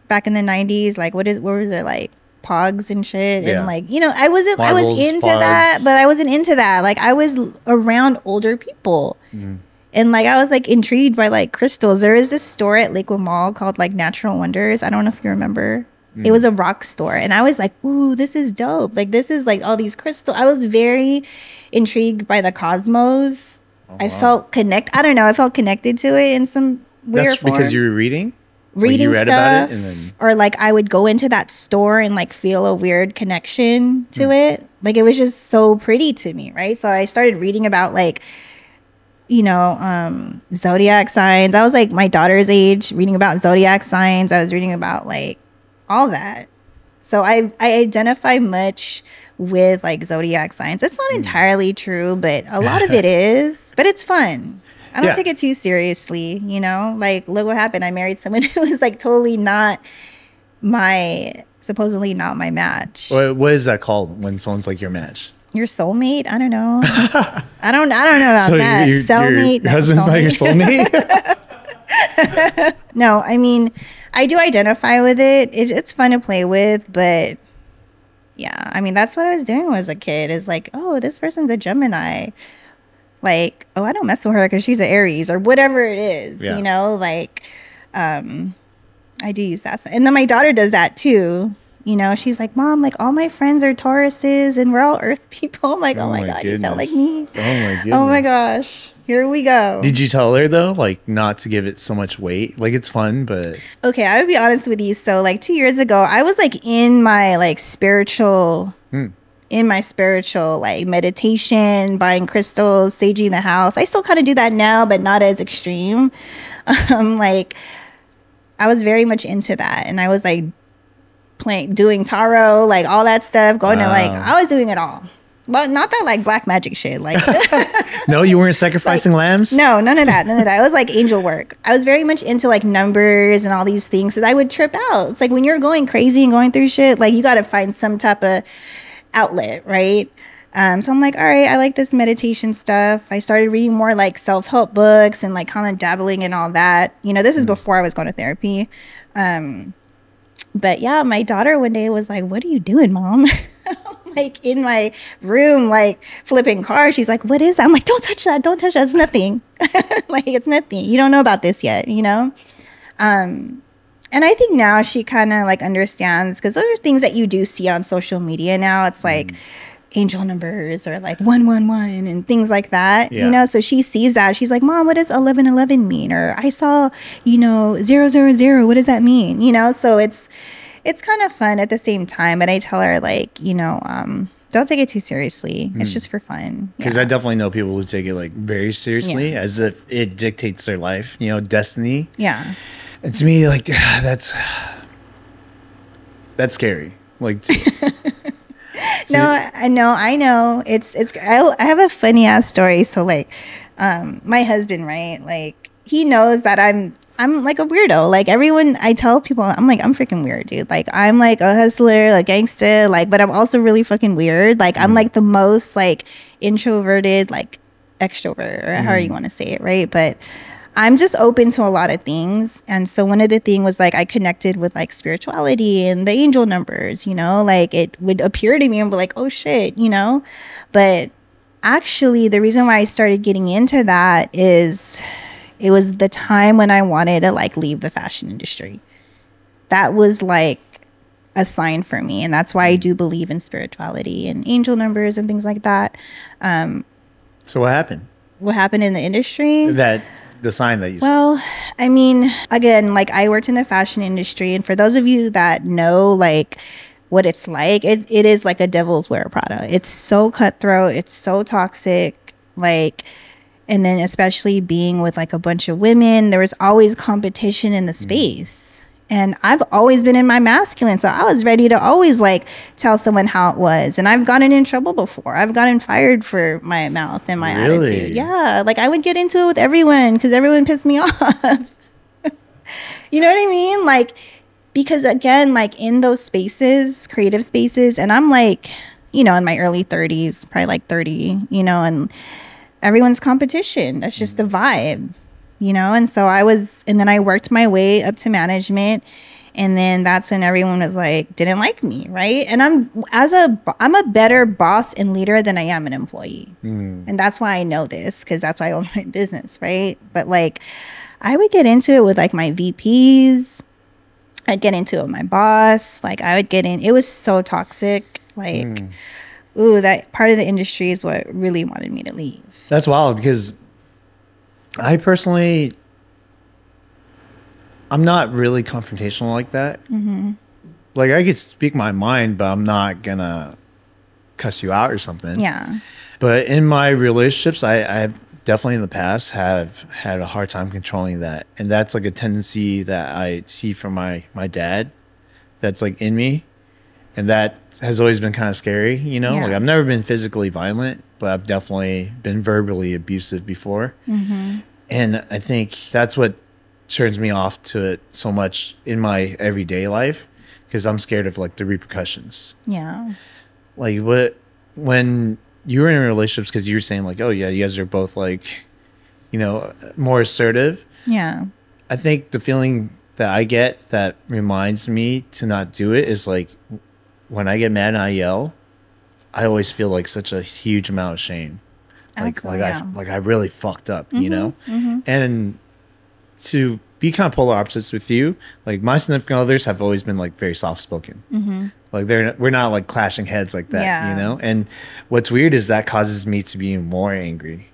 back in the nineties, like what is what was there like pogs and shit Yeah. and like you know I wasn't I was Marbles, into that, but I wasn't into that. Like I was around older people. Hmm. And like I was like intrigued by like crystals. There is this store at Lakewood Mall called like Natural Wonders. I don't know if you remember. It was a rock store. And I was like, ooh, this is dope. Like, this is like all these crystal. I was very intrigued by the cosmos. I wow. felt connect. I don't know. I felt connected to it in some weird That's form. because you were reading. Like, reading read stuff, about it and then or like I would go into that store and like feel a weird connection to Hmm. it. Like it was just so pretty to me, right? So I started reading about like you know, um zodiac signs. I was like my daughter's age reading about zodiac signs. I was reading about like all that. So I I identify much with like zodiac signs. It's Hmm. not entirely true, but a lot of it is. But it's fun. I don't Yeah. take it too seriously, you know? Like look what happened. I married someone who was like totally not my supposedly not my match. what, what is that called when someone's like your match? Your soulmate? I don't know. I don't I don't know about So that. your, your, Cellmate? your No, husband's not your soulmate. soulmate. No, I mean, I do identify with it. it. It's fun to play with, but yeah, I mean, that's what I was doing when I was a kid. Is like, oh, this person's a Gemini. Like, oh, I don't mess with her because she's an Aries or whatever it is. Yeah. You know, like, um, I do use that, and then my daughter does that too. You know, she's like, Mom, like all my friends are Tauruses and we're all Earth people. I'm like, oh, my, god, you sound like me. Oh my goodness. Oh my gosh, here we go. Did you tell her though, like not to give it so much weight? Like it's fun, but Okay, I would be honest with you. So, like two years ago, I was like in my like spiritual, Hmm. in my spiritual like meditation, buying crystals, staging the house. I still kind of do that now, but not as extreme. Um, like I was very much into that, and I was like playing, doing tarot, like all that stuff, going to like I was doing it all, but not that like black magic shit, like. no, you weren't sacrificing lambs. No, none of that. None of that. It was like angel work. I was very much into like numbers and all these things because I would trip out. It's like when you're going crazy and going through shit, like you got to find some type of outlet, right? Um, so I'm like, all right, I like this meditation stuff. I started reading more like self help books and like kind of dabbling in all that. You know, this is before I was going to therapy. Um, but yeah, my daughter one day was like, "What are you doing, mom?" like in my room, like flipping cars. She's like, "What is that?" I'm like, "Don't touch that! Don't touch that! It's nothing. like it's nothing. You don't know about this yet, you know." Um, and I think now she kind of like understands because those are things that you do see on social media now. It's like angel numbers or like 111 and things like that Yeah. you know so she sees that she's like mom what does 1111 mean or i saw you know 000 what does that mean you know so it's it's kind of fun at the same time but i tell her like you know um don't take it too seriously it's just for fun Because yeah. I definitely know people who take it like very seriously, as if it dictates their life. You know, destiny. yeah And to me, like that's that's scary. Like, to- no i know i know it's it's I, I have a funny ass story so like um my husband right like he knows that i'm i'm like a weirdo. Like everyone i tell people i'm like i'm freaking weird dude. Like i'm like a hustler a gangster like but i'm also really fucking weird. Like i'm mm. like the most like introverted like extrovert or however mm. you want to say it right? But I'm just open to a lot of things. And so one of the things was like I connected with like spirituality and the angel numbers, you know, like it would appear to me and be like, oh shit, you know. But actually the reason why I started getting into that is it was the time when I wanted to like leave the fashion industry. That was like a sign for me. And that's why I do believe in spirituality and angel numbers and things like that. Um, so what happened? what happened in the industry? That the sign that you. saw. Well, I mean, again, like I worked in the fashion industry, and for those of you that know, like what it's like, it, it is like a Devil Wears Prada. It's so cutthroat. It's so toxic. Like, and then especially being with like a bunch of women, there was always competition in the mm. space. And I've always been in my masculine, so I was ready to always like tell someone how it was. And I've gotten in trouble before. I've gotten fired for my mouth and my Really? attitude. Yeah, like I would get into it with everyone because everyone pissed me off. you know what I mean? Like because again, like in those spaces, creative spaces, and I'm like, you know, in my early 30s, probably like 30, you know, and everyone's competition. That's just the vibe, you know? And so I was, and then I worked my way up to management. And then that's when everyone was like, didn't like me, right? And I'm as a, I'm a better boss and leader than I am an employee, mm. and that's why I know this because that's why I own my business, right? But like, I would get into it with like my VPs, I'd get into it with my boss. Like I would get in. It was so toxic. Like, mm. Ooh, that part of the industry is what really wanted me to leave. That's wild because I personally, I'm not really confrontational like that. Mm-hmm. Like I could speak my mind, but I'm not gonna cuss you out or something. Yeah. But in my relationships, I, I've definitely in the past have had a hard time controlling that, and that's like a tendency that I see from my my dad. That's like in me, and that has always been kind of scary. You know, Yeah. like I've never been physically violent, but I've definitely been verbally abusive before, mm-hmm. and I think that's what turns me off to it so much in my everyday life because I'm scared of like the repercussions Yeah. like what when you were in relationships because you were saying like oh yeah you guys are both like you know more assertive Yeah. i think the feeling that i get that reminds me to not do it is like when i get mad and i yell i always feel like such a huge amount of shame. Like Absolutely, like yeah. Mm-hmm, i like i really fucked up you know? and to be kind of polar opposites with you like my significant others have always been like very soft spoken like they're we're not like clashing heads like that Yeah. you know? And what's weird is that causes me to be more angry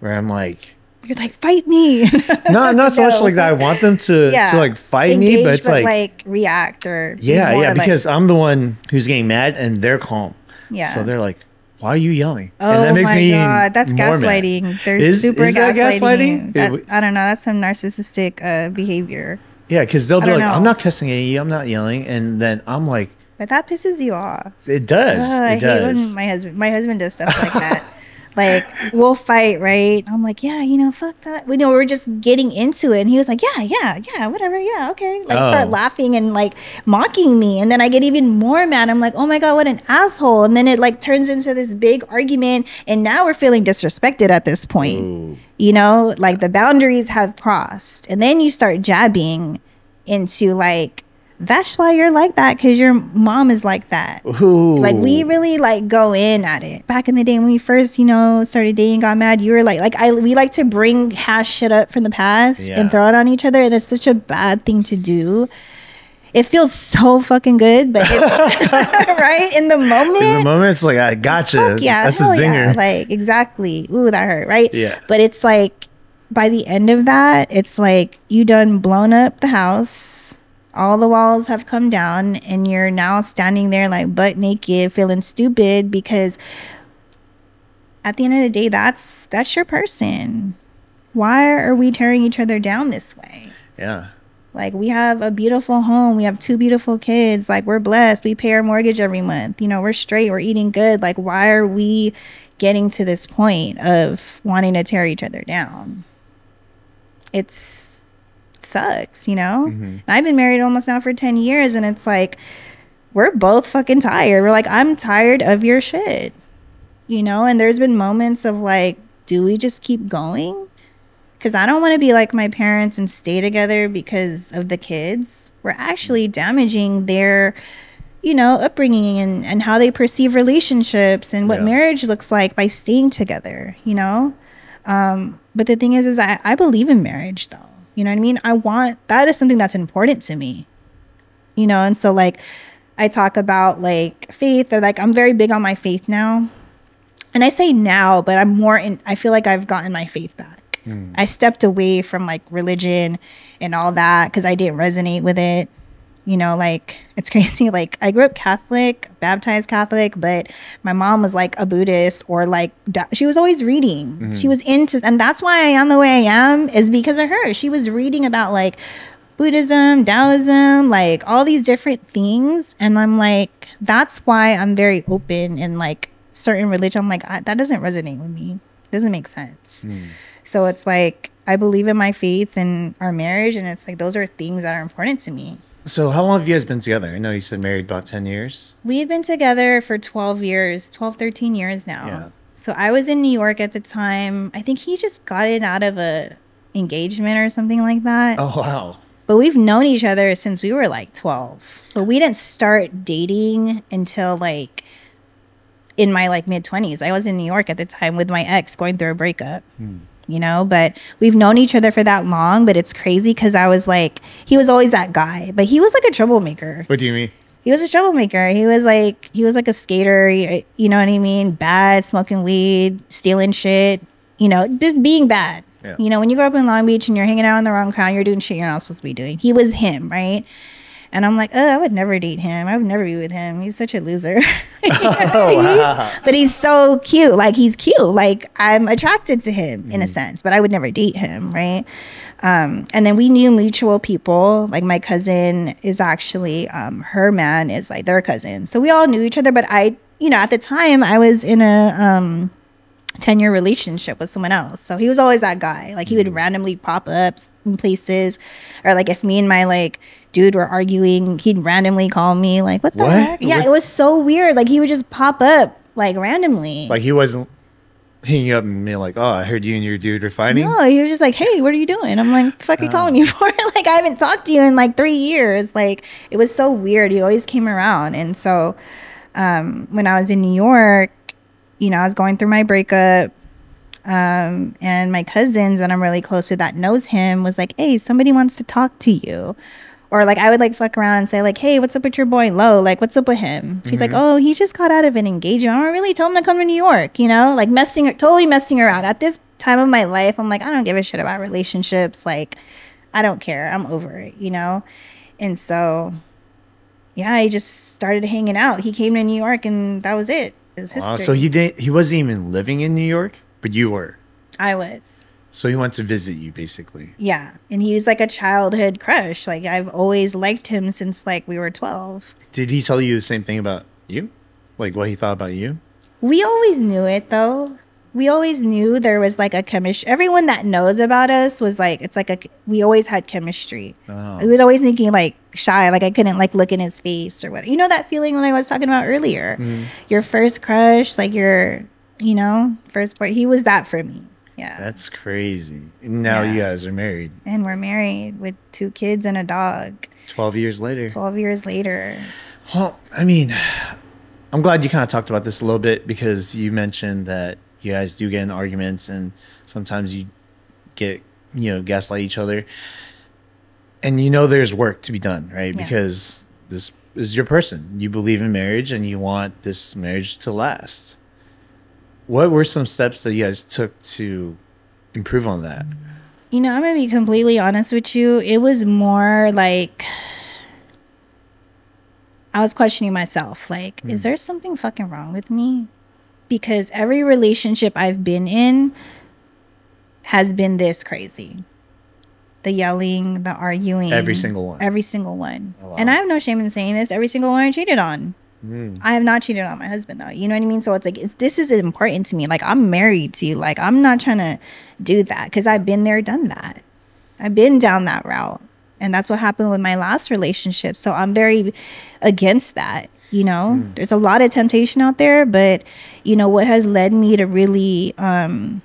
where i'm like You're like, fight me. not not so much like that i want them to yeah. to like fight me Engage, but it's like, like react or yeah yeah like- because i'm the one who's getting mad and they're calm Yeah. so they're like why are you yelling Oh and that makes my me god, that's mad. gaslighting. They're Is- super is that gaslighting. gaslighting? That- I don't know. That's some narcissistic uh, behavior. yeah because they'll be like don't i'm not cussing at you i'm not yelling and then i'm like But that pisses you off. it does Ugh, I it does hate when my husband my husband does stuff like that. like we'll fight, right? I'm like, yeah, you know, fuck that. We know we're just getting into it, and he was like, yeah, yeah, yeah, whatever, yeah, okay. Like Oh. start laughing and like mocking me, and then I get even more mad. I'm like, oh my god, what an asshole! And then it like turns into this big argument, and now we're feeling disrespected at this point. Ooh. You know, like the boundaries have crossed, and then you start jabbing into like. That's why you're like that because your mom is like that. Ooh. Like we really like go in at it. Back in the day when we first, you know, started dating, got mad, you were like like I we like to bring hash shit up from the past Yeah. and throw it on each other and it's such a bad thing to do. It feels so fucking good, but it's right in the moment. in the moment it's like i gotcha Fuck yeah, that's a hell yeah. zinger Like exactly. Ooh, that hurt, right? Yeah. But it's like by the end of that, it's like you done blown up the house. All the walls have come down, and you're now standing there like butt naked, feeling stupid because at the end of the day, that's that's your person. Why are we tearing each other down this way? yeah Like we have a beautiful home, we have two beautiful kids, like we're blessed. We pay our mortgage every month. You know, we're straight, we're eating good. Like why are we getting to this point of wanting to tear each other down? It's it sucks, you know? And I've been married almost now for 10 years and it's like we're both fucking tired. We're like I'm tired of your shit. You know, and there's been moments of like do we just keep going? because I don't want to be like my parents and stay together because of the kids. We're actually damaging their, you know, upbringing and, and how they perceive relationships and what Yeah. marriage looks like by staying together, you know? Um, but the thing is, is I, I believe in marriage though. You know what I mean? I want, that is something that's important to me, you know? And so like, I talk about like faith or like, I'm very big on my faith now. And I say now, but I'm more in, I feel like I've gotten my faith back. Hmm. I stepped away from like religion and all that because I didn't resonate with it. You know, like it's crazy. Like I grew up Catholic, baptized Catholic, but my mom was like a Buddhist or like she was always reading. Mm-hmm. She was into, and that's why I am the way I am is because of her. She was reading about like Buddhism, Taoism, like all these different things, and I'm like, that's why I'm very open in like certain religion. I'm like, I, that doesn't resonate with me. doesn't make sense. Mm. So it's like I believe in my faith and our marriage, and it's like those are things that are important to me. So how long have you guys been together? I know you said married about 10 years. We've been together for 12 years, 12, 13 years now. Yeah. So I was in New York at the time. I think he just got it out of a engagement or something like that. Oh, wow. But we've known each other since we were like 12. But we didn't start dating until like in my like mid 20s. I was in New York at the time with my ex going through a breakup. Hmm. You know. But we've known each other for that long. But it's crazy because I was like, he was always that guy, but he was like a troublemaker. What do you mean? He was a troublemaker. He was like, he was like a skater. You know what I mean? Bad, smoking weed, stealing shit. You know, just being bad. Yeah. You know, when you grow up in Long Beach and you're hanging out in the wrong crowd, you're doing shit you're not supposed to be doing. He was him, right? And I'm like, oh, I would never date him. I would never be with him. He's such a loser. Oh, wow. but he's so cute. Like he's cute. Like I'm attracted to him in a sense, but I would never date him, right? Um, and then we knew mutual people. Like my cousin is actually um, her man is like their cousin, so we all knew each other. But I, you know, at the time I was in a um, 10 year relationship with someone else. So he was always that guy. Like he would randomly pop up in places. Or like if me and my like dude were arguing, he'd randomly call me like, what the What? heck? Yeah, What? it was so weird. Like he would just pop up like randomly. Like he wasn't you up and being like, "Oh, I heard you and your dude are fighting." no, he was just like, hey, what are you doing? I'm like, fuck are you calling me for? like I haven't talked to you in like three years. Like it was so weird. He always came around. And so um, when I was in New York, you know, I was going through my breakup. Um, and my cousins that I'm really close to that knows him was like, hey, somebody wants to talk to you. Or like I would like fuck around and say like, hey, what's up with your boy Lo? Like, what's up with him? She's like, mm-hmm. oh, he just got out of an engagement. I don't really tell him to come to New York. You know, like messing, totally messing around. At this time of my life, I'm like, I don't give a shit about relationships. Like, I don't care. I'm over it. You know, and so yeah, I just started hanging out. He came to New York, and that was it. It was history. Wow, so he didn't. He wasn't even living in New York, but you were. I was. So he went to visit you, basically. Yeah. And he was like a childhood crush. Like I've always liked him since like we were 12. Did he tell you the same thing about you? Like what he thought about you? We always knew it though. We always knew there was like a chemistry. Everyone that knows about us was like, it's like a, we always had chemistry. Oh. It would always make me like shy. Like I couldn't like look in his face or what. You know that feeling when I was talking about earlier? Mm-hmm. Your first crush, like your, you know, first boy. He was that for me. Yeah. That's crazy. Now Yeah. you guys are married. and we're married with two kids and a dog Twelve years later. 12 years later. Well, I mean, I'm glad you kind of talked about this a little bit because you mentioned that you guys do get in arguments and sometimes you get, you know, gaslight each other. And you know there's work to be done, right? Yeah. Because this is your person. You believe in marriage and you want this marriage to last. What were some steps that you guys took to improve on that? You know, I'm gonna be completely honest with you. It was more like I was questioning myself. Like, is hmm. there something fucking wrong with me? Because every relationship I've been in has been this crazy. The yelling, the arguing. Every single one. Every single one. Oh, wow. And I have no shame in saying this. Every single one I cheated on. Mm. I have not cheated on my husband though. You know what I mean? So it's like it's, this is important to me. Like I'm married to you. Like I'm not trying to do that because I've been there, done that. I've been down that route, and that's what happened with my last relationship. So I'm very against that. You know, there's a lot of temptation out there, but you know what has led me to really um,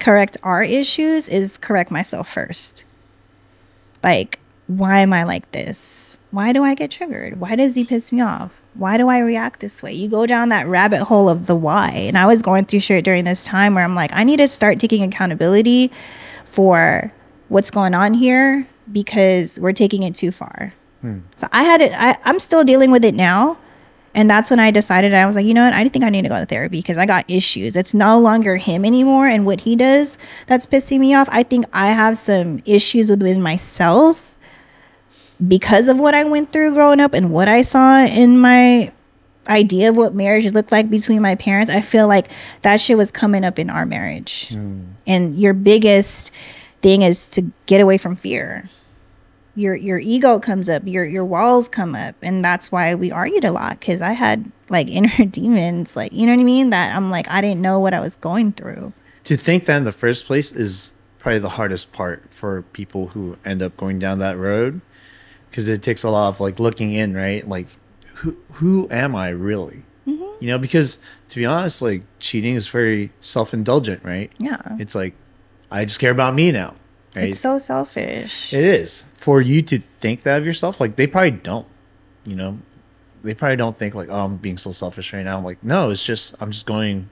correct our issues is correct myself first. Like, why am I like this? Why do I get triggered? Why does he piss me off? Why do I react this way? You go down that rabbit hole of the why. And I was going through shit during this time where I'm like, I need to start taking accountability for what's going on here because we're taking it too far. Hmm. So I had it, I, I'm still dealing with it now. And that's when I decided I was like, you know what? I think I need to go to therapy because I got issues. It's no longer him anymore and what he does that's pissing me off. I think I have some issues within myself because of what I went through growing up and what I saw in my idea of what marriage looked like between my parents. I feel like that shit was coming up in our marriage. Hmm. And your biggest thing is to get away from fear your your ego comes up your your walls come up and that's why we argued a lot because i had like inner demons like you know what i mean that i'm like i didn't know what i was going through To think that in the first place is probably the hardest part for people who end up going down that road because it takes a lot of like looking in, right? Like, who who am I really? Mm-hmm. You know, because to be honest, like cheating is very self indulgent, right? yeah It's like I just care about me now, right? it's so selfish It is for you to think that of yourself. Like they probably don't, you know, they probably don't think like, oh, I'm being so selfish right now. I'm like, no, it's just I'm just going,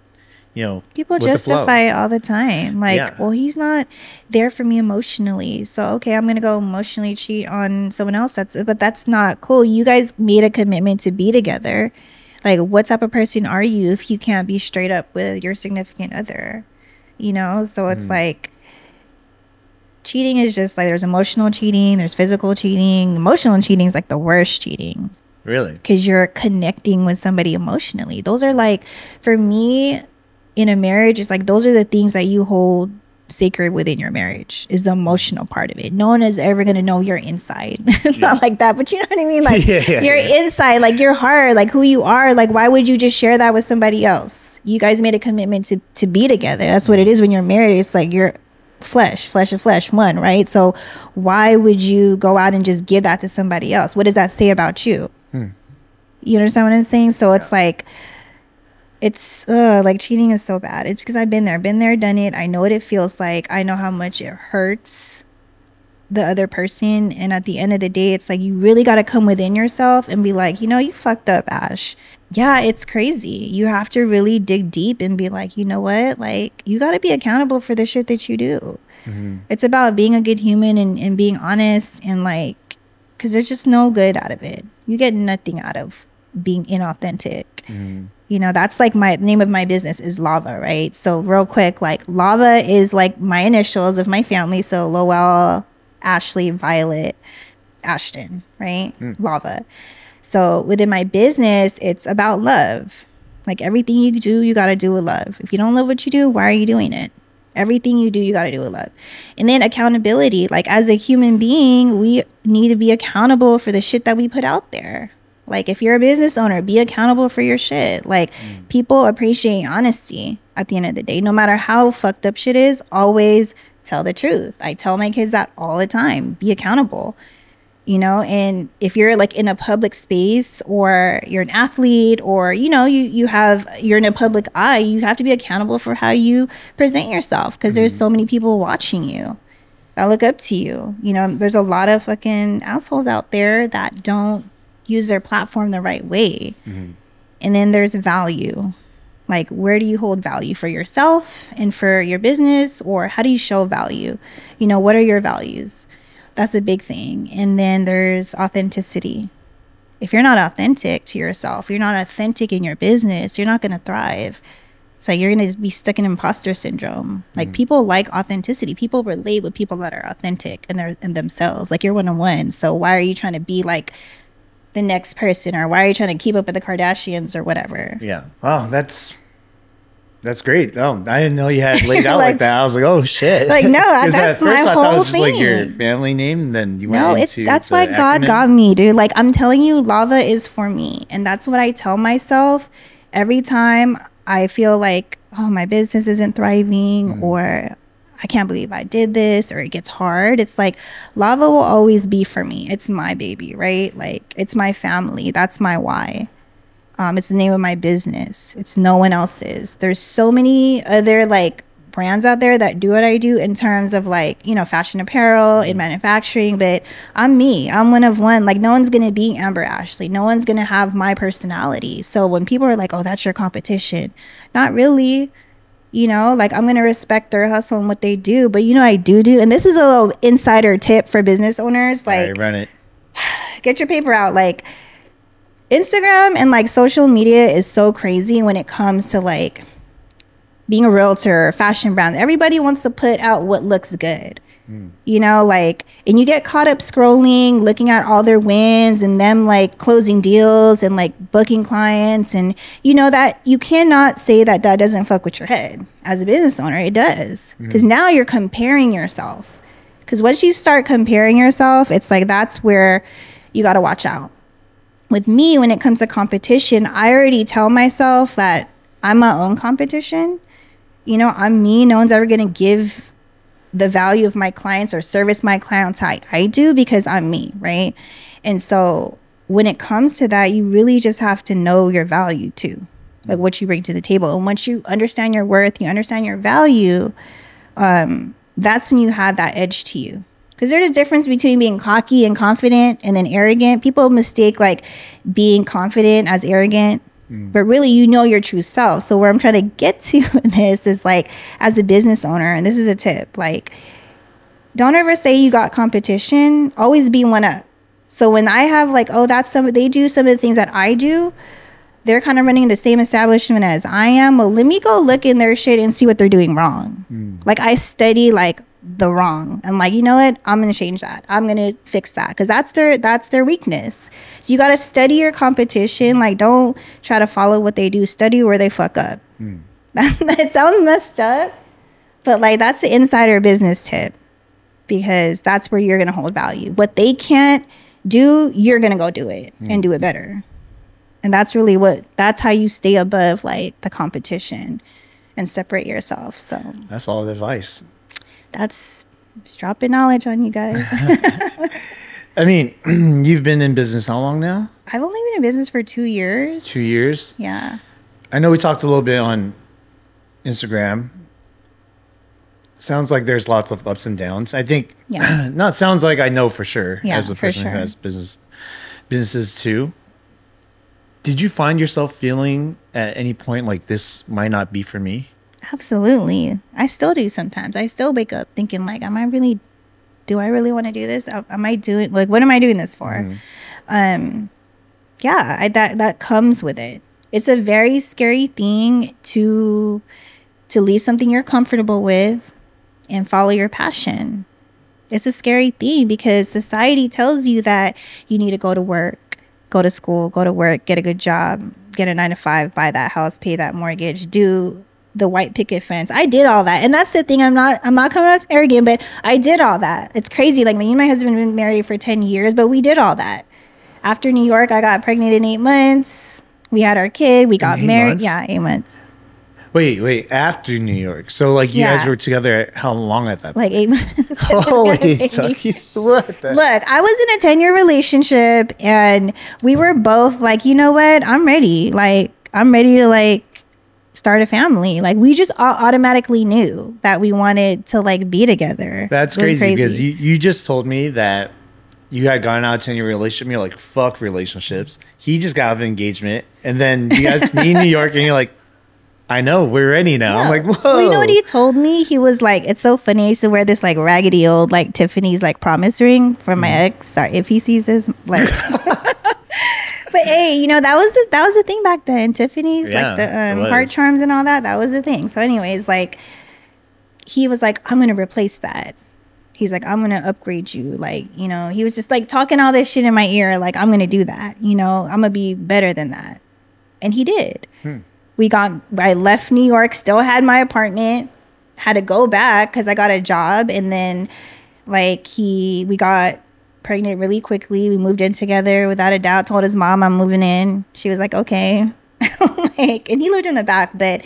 you know, People with the flow. justify it all the time. Like, Yeah. well, he's not there for me emotionally. So, okay, I'm going to go emotionally cheat on someone else. That's but that's not cool. You guys made a commitment to be together. Like, what type of person are you if you can't be straight up with your significant other? You know? So Mm. it's like cheating is just like there's emotional cheating, there's physical cheating. Emotional cheating is like the worst cheating Really? because you're connecting with somebody emotionally. Those are like, for me, in a marriage, it's like those are the things that you hold sacred within your marriage is the emotional part of it. No one is ever gonna know your inside. it's not like that, but you know what I mean? Like Yeah, yeah, your yeah. inside, like your heart, like who you are. Like why would you just share that with somebody else? You guys made a commitment to to be together. That's what it mm. is when you're married. It's like you're flesh, flesh of flesh, one, right? So why would you go out and just give that to somebody else? What does that say about you? Hmm. You understand what I'm saying? So it's like it's uh, like cheating is so bad. It's because I've been there, been there, done it. I know what it feels like. I know how much it hurts the other person. And at the end of the day, it's like you really got to come within yourself and be like, you know, you fucked up, Ash. Yeah, it's crazy. You have to really dig deep and be like, you know what? Like, you got to be accountable for the shit that you do. It's about being a good human and, and being honest and like, because there's just no good out of it. You get nothing out of being inauthentic you know that's like my name of my business is lava right? So real quick like lava is like my initials of my family. So lowell ashley violet ashton right? Hmm. Lava. So within my business it's about love. Like everything you do you got to do with love. If you don't love what you do why are you doing it? Everything you do you got to do with love. And then accountability. Like as a human being we need to be accountable for the shit that we put out there like if you're a business owner, be accountable for your shit. Like mm. people appreciate honesty at the end of the day. No matter how fucked up shit is, always tell the truth. I tell my kids that all the time. Be accountable. You know, and if you're like in a public space or you're an athlete or you know, you you have you're in a public eye, you have to be accountable for how you present yourself because there's mm. so many people watching you that look up to you. You know, there's a lot of fucking assholes out there that don't use their platform the right way. Mm-hmm. And then there's value. Like, where do you hold value for yourself and for your business, or how do you show value? You know, what are your values? That's a big thing. And then there's authenticity. If you're not authentic to yourself, you're not authentic in your business, you're not going to thrive. So you're going to be stuck in imposter syndrome. Like mm-hmm. people like authenticity. People relate with people that are authentic and they're in themselves. Like you're one on one. So why are you trying to be like the next person or why are you trying to keep up with the Kardashians or whatever? Yeah. Wow, that's that's great. Oh, I didn't know you had laid out like, Like- that. I was like, oh shit. Like, no, that's at first my I thought it whole was just like your family name, then you went No, it's that's why God acronym. got me, dude. Like I'm telling you, lava is for me, and that's what I tell myself every time I feel like, oh, my business isn't thriving, mm-hmm. or I can't believe I did this, or it gets hard. It's like lava will always be for me. It's my baby, right? Like it's my family. That's my why. Um, it's the name of my business. It's no one else's. There's so many other like brands out there that do what I do in terms of like, you know, fashion apparel and manufacturing, but I'm me. I'm one of one. Like no one's gonna be Amber Ashley. No one's gonna have my personality. So when people are like, oh, that's your competition, not really. You know, like I'm gonna respect their hustle and what they do. But you know, I do do, and this is a little insider tip for business owners. Like right, run it. get your paper out like instagram and like social media is so crazy when it comes to like being a realtor fashion brand everybody wants to put out what looks good you know like and you get caught up scrolling looking at all their wins and them like closing deals and like booking clients. And you know that you cannot say that that doesn't fuck with your head as a business owner. It does. Mm-hmm. Because now you're comparing yourself. Because once you start comparing yourself it's like that's where you got to watch out. With me when it comes to competition i already tell myself that i'm my own competition. You know i'm me. No one's ever going to give the value of my clients or service my clients how I do because I'm me, right? And so when it comes to that, you really just have to know your value too, like what you bring to the table. And once you understand your worth, you understand your value, um, that's when you have that edge to you. Because there's a difference between being cocky and confident and then arrogant. People mistake like being confident as arrogant. Mm. But really, you know your true self. So, where I'm trying to get to in this is like, as a business owner, and this is a tip like, don't ever say you got competition, always be one up. So, when I have like, oh, that's some, they do some of the things that I do, they're kind of running the same establishment as I am. Well, let me go look in their shit and see what they're doing wrong. Mm. Like, I study like, the wrong. I'm like, you know what? I'm gonna change that. I'm gonna fix that because that's their that's their weakness. So you gotta study your competition. Like, don't try to follow what they do. Study where they fuck up. That's hmm. that sounds messed up, but like that's the insider business tip because that's where you're gonna hold value. What they can't do, you're gonna go do it hmm. and do it better. And that's really what that's how you stay above like the competition and separate yourself. So That's all the advice. That's dropping knowledge on you guys. I mean, you've been in business how long now? I've only been in business for two years. Two years. Yeah. I know we talked a little bit on Instagram. Sounds like there's lots of ups and downs. I think Yeah. not sounds like I know for sure Yeah, as a person sure. who has business businesses too. Did you find yourself feeling at any point like this might not be for me? Absolutely. I still do sometimes. I still wake up thinking like, am I really do I really want to do this? Am I doing like what am I doing this for? Um yeah, I, that that comes with it. It's a very scary thing to to leave something you're comfortable with and follow your passion. It's a scary thing because society tells you that you need to go to work, go to school, go to work, get a good job, get a nine to five, buy that house, pay that mortgage, do the white picket fence. I did all that. And that's the thing. I'm not I'm not coming up arrogant, but I did all that. It's crazy. Like me and my husband have been married for 10 years, but we did all that. After New York, I got pregnant in eight months. We had our kid. We got married. months? Yeah, eight months. Wait, wait, after New York. So like you guys were together how long at that point? Like eight months. Holy. What the Look, I was in a 10 year relationship and we were both like, you know what? I'm ready. Like, I'm ready to like start a family. Like, we just au- automatically knew that we wanted to like be together. That's was crazy, because you, you just told me that you had gone out to your relationship. You're like, fuck relationships. He just got out of an engagement. And then you guys meet in New York and you're like, I know, we're ready now. I'm like, whoa. Well, you know what he told me? He was like, it's so funny. I used to wear this like raggedy old like Tiffany's like promise ring from my Mm-hmm. ex. Sorry if he sees this. Like, but hey, you know that was the that was the thing back then. Tiffany's Yeah, like the um, heart charms and all that. That was the thing. So, anyways, like he was like, I'm gonna replace that. He's like, I'm gonna upgrade you. Like, you know, he was just like talking all this shit in my ear. Like, I'm gonna do that. You know, I'm gonna be better than that. And he did we got i left new york still had my apartment had to go back because i got a job and then like he we got pregnant really quickly. We moved in together without a doubt. Told his mom i'm moving in. She was like okay. Like and he lived in the back but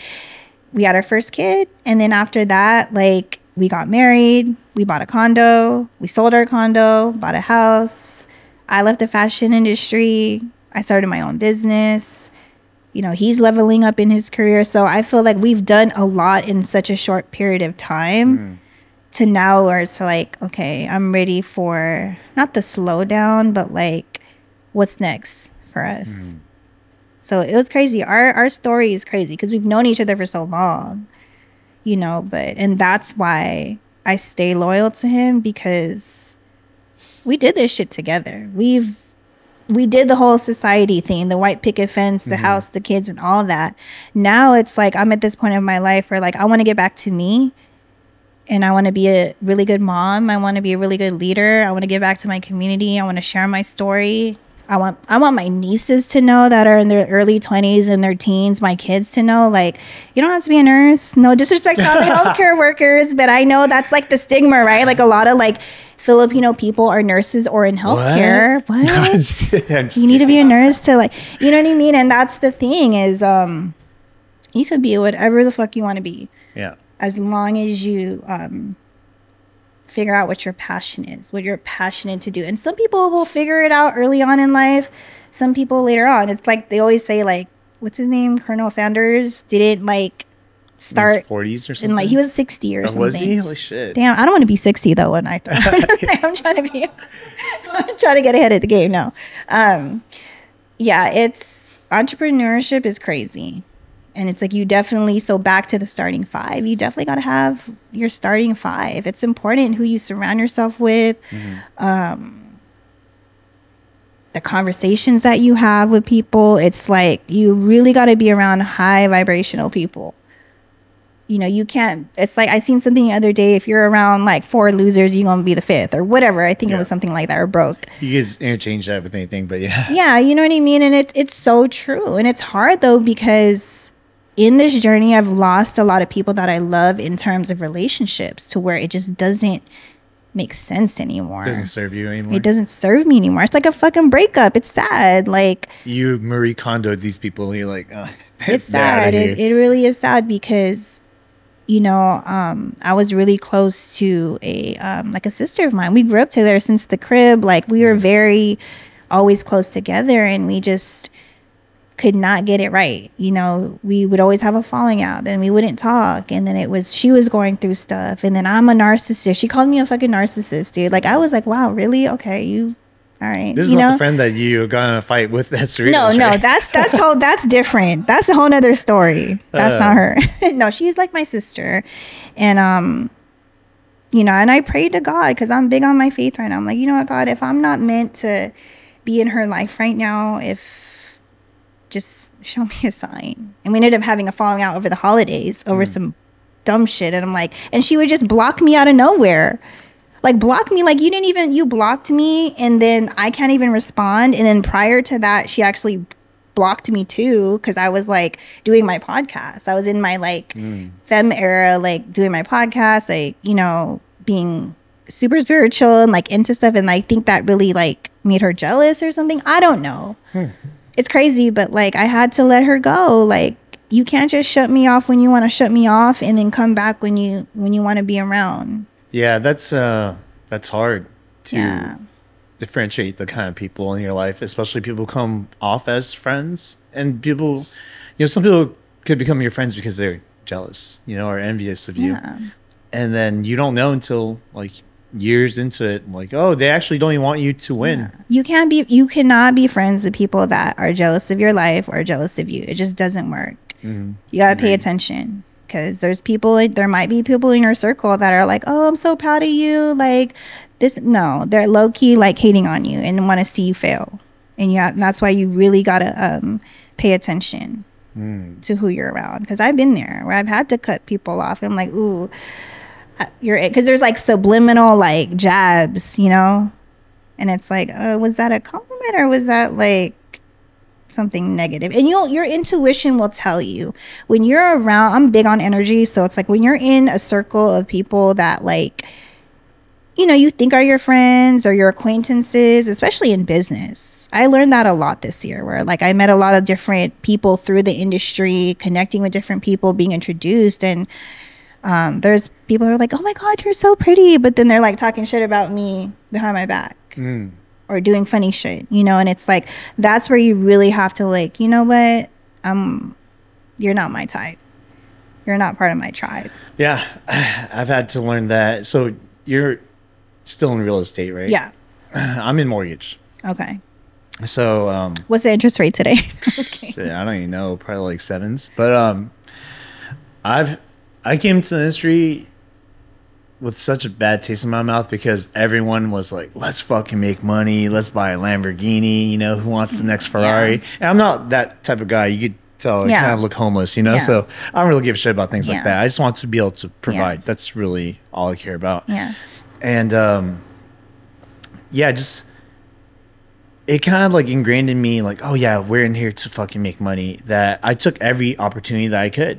we had our first kid. And then after that like we got married. We bought a condo. We sold our condo bought a house. I left the fashion industry. I started my own business. You know he's leveling up in his career. So i feel like we've done a lot in such a short period of time mm. To now where it's like okay i'm ready for not the slowdown but like what's next for us? Hmm. So it was crazy. Our our story is crazy because we've known each other for so long you know but and that's why i stay loyal to him because we did this shit together. We've we did the whole society thing, the white picket fence, the mm-hmm. house, the kids, and all that. Now it's like I'm at this point of my life where like I want to get back to me and I want to be a really good mom. I want to be a really good leader. I want to give back to my community. I want to share my story. I want I want my nieces to know that are in their early 20s and their teens, my kids to know like you don't have to be a nurse. No disrespect to all the healthcare workers, but I know that's like the stigma, right? Like a lot of like Filipino people are nurses or in healthcare. What? No, I'm just, I'm just you need to be a nurse to like you know what i mean and that's the thing is um you could be whatever the fuck you want to be Yeah. As long as you um figure out what your passion is what you're passionate to do and some people will figure it out early on in life some people later on it's like they always say like what's his name colonel sanders didn't like start 40s or something. and like he was 60 or Oh, something was he? Holy shit. Damn, I don't want to be 60 though when I I'm trying to be I'm trying to get ahead of the game now. Um yeah, it's entrepreneurship is crazy. And it's like you definitely so back to the starting five. You definitely got to have your starting five. It's important who you surround yourself with, um, the conversations that you have with people. It's like you really got to be around high vibrational people. You know, you can't. It's like I seen something the other day. If you're around like four losers, you're gonna be the fifth or whatever. I think it was something like that or broke You guys interchange that with anything, but yeah. yeah you know what i mean and it's it's so true and it's hard though because in this journey i've lost a lot of people that i love in terms of relationships to where it just doesn't make sense anymore. It doesn't serve you anymore. it doesn't serve me anymore. It's like a fucking breakup. It's sad. Like You Marie Kondo these people. You're like, oh, it's sad. It, it really is sad because you know um i was really close to a um like a sister of mine. We grew up together since the crib. Like we were very always close together and we just could not get it right you know we would always have a falling out then we wouldn't talk and then it was she was going through stuff and then i'm a narcissist she called me a fucking narcissist dude like i was like wow really okay you all right This is you not know the friend that you got in a fight with. That's Cerritos, no, no, that's that's whole that's different. That's a whole nother story. That's Uh. not her. no, she's like my sister, and um, you know, and I prayed to God because I'm big on my faith right now. I'm like, you know what, God, if I'm not meant to be in her life right now, if just show me a sign. And we ended up having a falling out over the holidays over mm. some dumb shit, and I'm like, and she would just block me out of nowhere. Like block me. Like you didn't even you blocked me and then i can't even respond. And then prior to that she actually blocked me too because i was like doing my podcast. I was in my like mm. fem era like doing my podcast like you know being super spiritual and like into stuff. And i think that really like made her jealous or something. I don't know hmm. It's crazy but like i had to let her go. Like you can't just shut me off when you want to shut me off and then come back when you when you want to be around. Yeah, that's uh, that's hard to yeah. differentiate the kind of people in your life, especially people who come off as friends and people, you know, some people could become your friends because they're jealous, you know, or envious of you, yeah. And then you don't know until like years into it, like, oh, they actually don't even want you to win. you can't be you cannot be friends with people that are jealous of your life or jealous of you. It just doesn't work. Mhm. you got to pay attention because there's people there might be people in your circle that are like oh i'm so proud of you. Like this no they're low-key like hating on you and want to see you fail. And you have, that's why you really got to um, pay attention Mm. to who you're around. Because i've been there where i've had to cut people off. I'm like ooh you're it because there's like subliminal like jabs you know? And it's like uh, was that a compliment or was that like something negative? And you'll your intuition will tell you. When you're around i'm big on energy so it's like when you're in a circle of people that like you know you think are your friends or your acquaintances especially in business. I learned that a lot this year where like i met a lot of different people through the industry connecting with different people being introduced and um, there's people who are like oh my god you're so pretty but then they're like talking shit about me behind my back Mm. or doing funny shit, you know, and it's like that's where you really have to like, you know what? Um you're not my type. You're not part of my tribe. Yeah, I've had to learn that. So you're still in real estate, right? Yeah. I'm in mortgage. Okay. So um, What's the interest rate today? I don't even know, probably like sevens. But um, I've I came to the industry with such a bad taste in my mouth because everyone was like, "Let's fucking make money. Let's buy a Lamborghini." You know, who wants the next Ferrari? And I'm not that type of guy. You could tell I Yeah. kind of look homeless, you know. Yeah. So I don't really give a shit about things Yeah. like that. I just want to be able to provide. That's really all I care about. Yeah. and um yeah just it kind of like ingrained in me like oh yeah we're in here to fucking make money that i took every opportunity that i could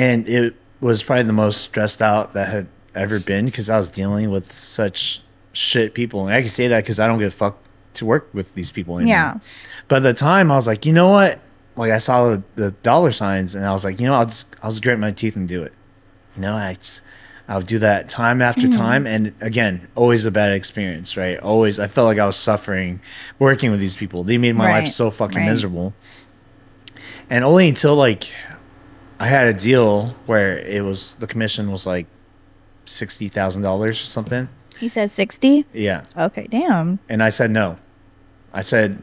and it was probably the most stressed out that had ever been because i was dealing with such shit people and i can say that because i don't give a fuck to work with these people anymore. Yeah. but at the time i was like you know what like i saw the, the dollar signs and i was like you know i'll just i'll just grit my teeth and do it you know i just I would do that time after Mm-hmm. time, and again, always a bad experience, right? Always, I felt like I was suffering working with these people. They made my life so fucking right. miserable, and only until like I had a deal where it was the commission was like sixty thousand dollars or something. You said 60? Yeah, Okay, damn. and I said no. I said,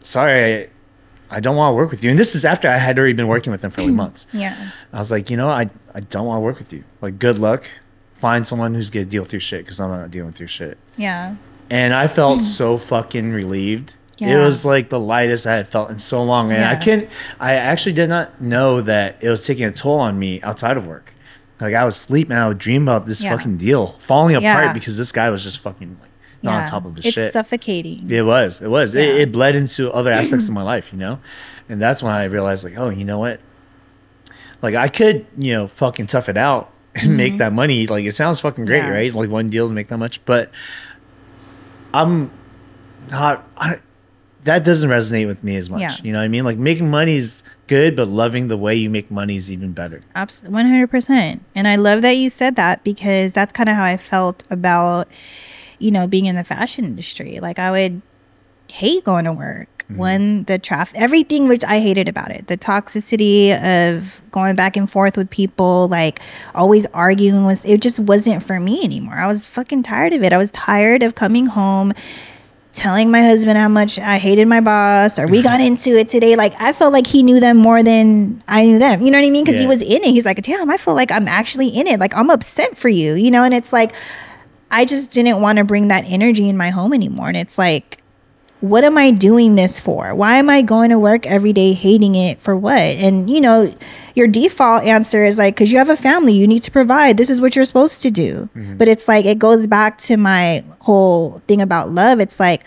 sorry, I don't want to work with you. And this is after I had already been working with them for like months. Yeah. I was like, you know, I, I don't want to work with you. Like, good luck. Find someone who's going to deal through shit because I'm not dealing through shit. Yeah. And I felt so fucking relieved. It was like the lightest I had felt in so long. And I Yeah. can I actually did not know that it was taking a toll on me outside of work. Like I would sleep and I would dream about this Yeah. fucking deal falling apart Yeah. because this guy was just fucking like not on top of his it's shit. suffocating. It was. It was. It, Yeah. it bled into other aspects of my life, you know? And that's when I realized, like, oh, you know what? Like, I could, you know, fucking tough it out and make that money. Like, it sounds fucking great, Mm-hmm. Yeah. right? Like, one deal to make that much. But I'm not, I, that doesn't resonate with me as much. Yeah. You know what I mean? Like, making money is good, but loving the way you make money is even better. Absolutely, one hundred percent. And I love that you said that because that's kind of how I felt about, you know, being in the fashion industry. Like I would hate going to work mm-hmm. when the traffic, everything which I hated about it, the toxicity of going back and forth with people, like always arguing was, it just wasn't for me anymore. I was fucking tired of it. I was tired of coming home telling my husband how much I hated my boss or we got into it today. Like I felt like he knew them more than I knew them. You know what I mean? Because he was in it. He's like, damn, I feel like I'm actually in it. Like I'm upset for you, you know? And it's like, I just didn't want to bring that energy in my home anymore. And it's like, what am I doing this for? Why am I going to work every day hating it for what? And you know, your default answer is like, because you have a family, you need to provide. This is what you're supposed to do. Mm-hmm. But it's like, it goes back to my whole thing about love. It's like,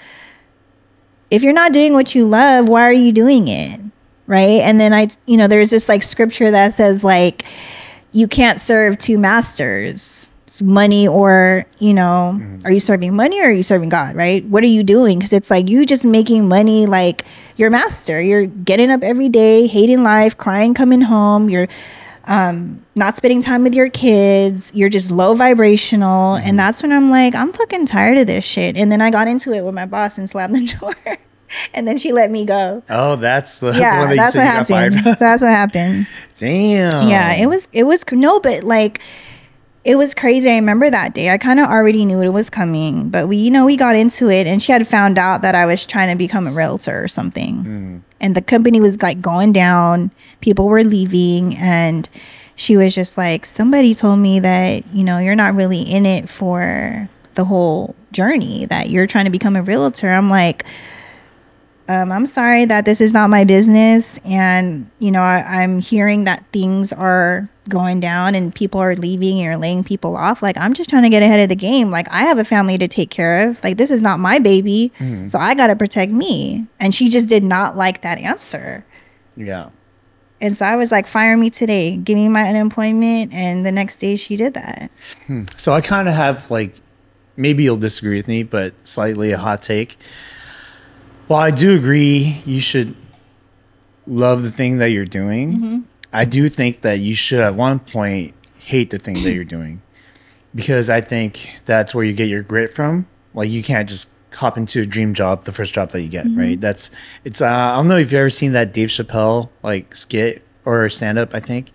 if you're not doing what you love, why are you doing it? Right. And then I, you know, there's this like scripture that says, like, you can't serve two masters It's money or you know are you serving money or are you serving god right? What are you doing? Because it's like you just making money like your master. You're getting up every day hating life crying coming home. You're um, not spending time with your kids. You're just low vibrational. And that's when i'm like i'm fucking tired of this shit. And then i got into it with my boss and slammed the door. And then she let me go. Oh, that's the yeah one that that's said what you got fired. happened. that's what happened. Damn. yeah, it was it was no, but like it was crazy. I remember that day. I kind of already knew it was coming, but we, you know, we got into it, and she had found out that I was trying to become a realtor or something, mm. and the company was like going down. People were leaving, and she was just like, "Somebody told me that you know you're not really in it for the whole journey. That you're trying to become a realtor." I'm like um, I'm sorry that this is not my business. And, you know, I, I'm hearing that things are going down and people are leaving and you're laying people off. Like, I'm just trying to get ahead of the game. Like, I have a family to take care of. Like, this is not my baby. So I got to protect me. And she just did not like that answer. Yeah. And so I was like, fire me today, give me my unemployment. And the next day she did that. So I kind of have like, maybe you'll disagree with me, but slightly a hot take. While I do agree, you should love the thing that you're doing. I do think that you should at one point hate the thing that you're doing because I think that's where you get your grit from. Like you can't just hop into a dream job, the first job that you get, right? That's it's. Uh, I don't know if you've ever seen that Dave Chappelle like skit or stand up. I think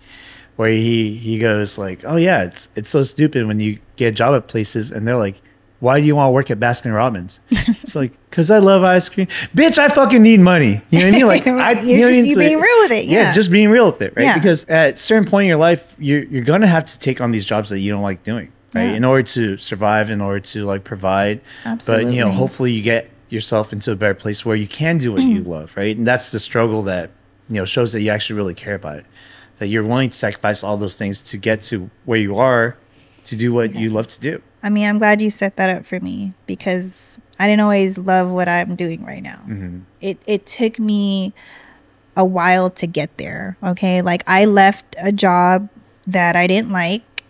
where he he goes like, "Oh yeah, it's it's so stupid when you get a job at places and they're like." Why do you want to work at Baskin Robbins? it's like, cause I love ice cream. Bitch, I fucking need money. You know what I mean? Like, I, You're you know what I just- mean? being real with it, yeah. just being real with it, right? Yeah. Because at a certain point in your life, you're you're gonna have to take on these jobs that you don't like doing, right? Yeah. In order to survive, in order to like provide. Absolutely. But you know, hopefully you get yourself into a better place where you can do what you love, right? And that's the struggle that you know shows that you actually really care about it. That you're willing to sacrifice all those things to get to where you are, to do what you love to do. I mean, I'm glad you set that up for me because I didn't always love what I'm doing right now. Mm-hmm. It it took me a while to get there. Okay, like I left a job that I didn't like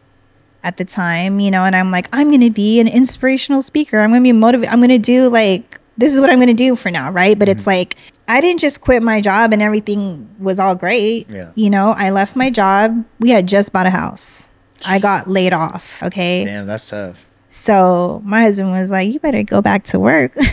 at the time, you know, and I'm like, I'm gonna be an inspirational speaker. I'm gonna be motivated. I'm gonna do like this is what I'm gonna do for now, right? But it's mm-hmm. like I didn't just quit my job and everything was all great. Yeah. You know, I left my job. We had just bought a house. I got laid off. Okay. Damn, that's tough. So my husband was like, "You better go back to work." you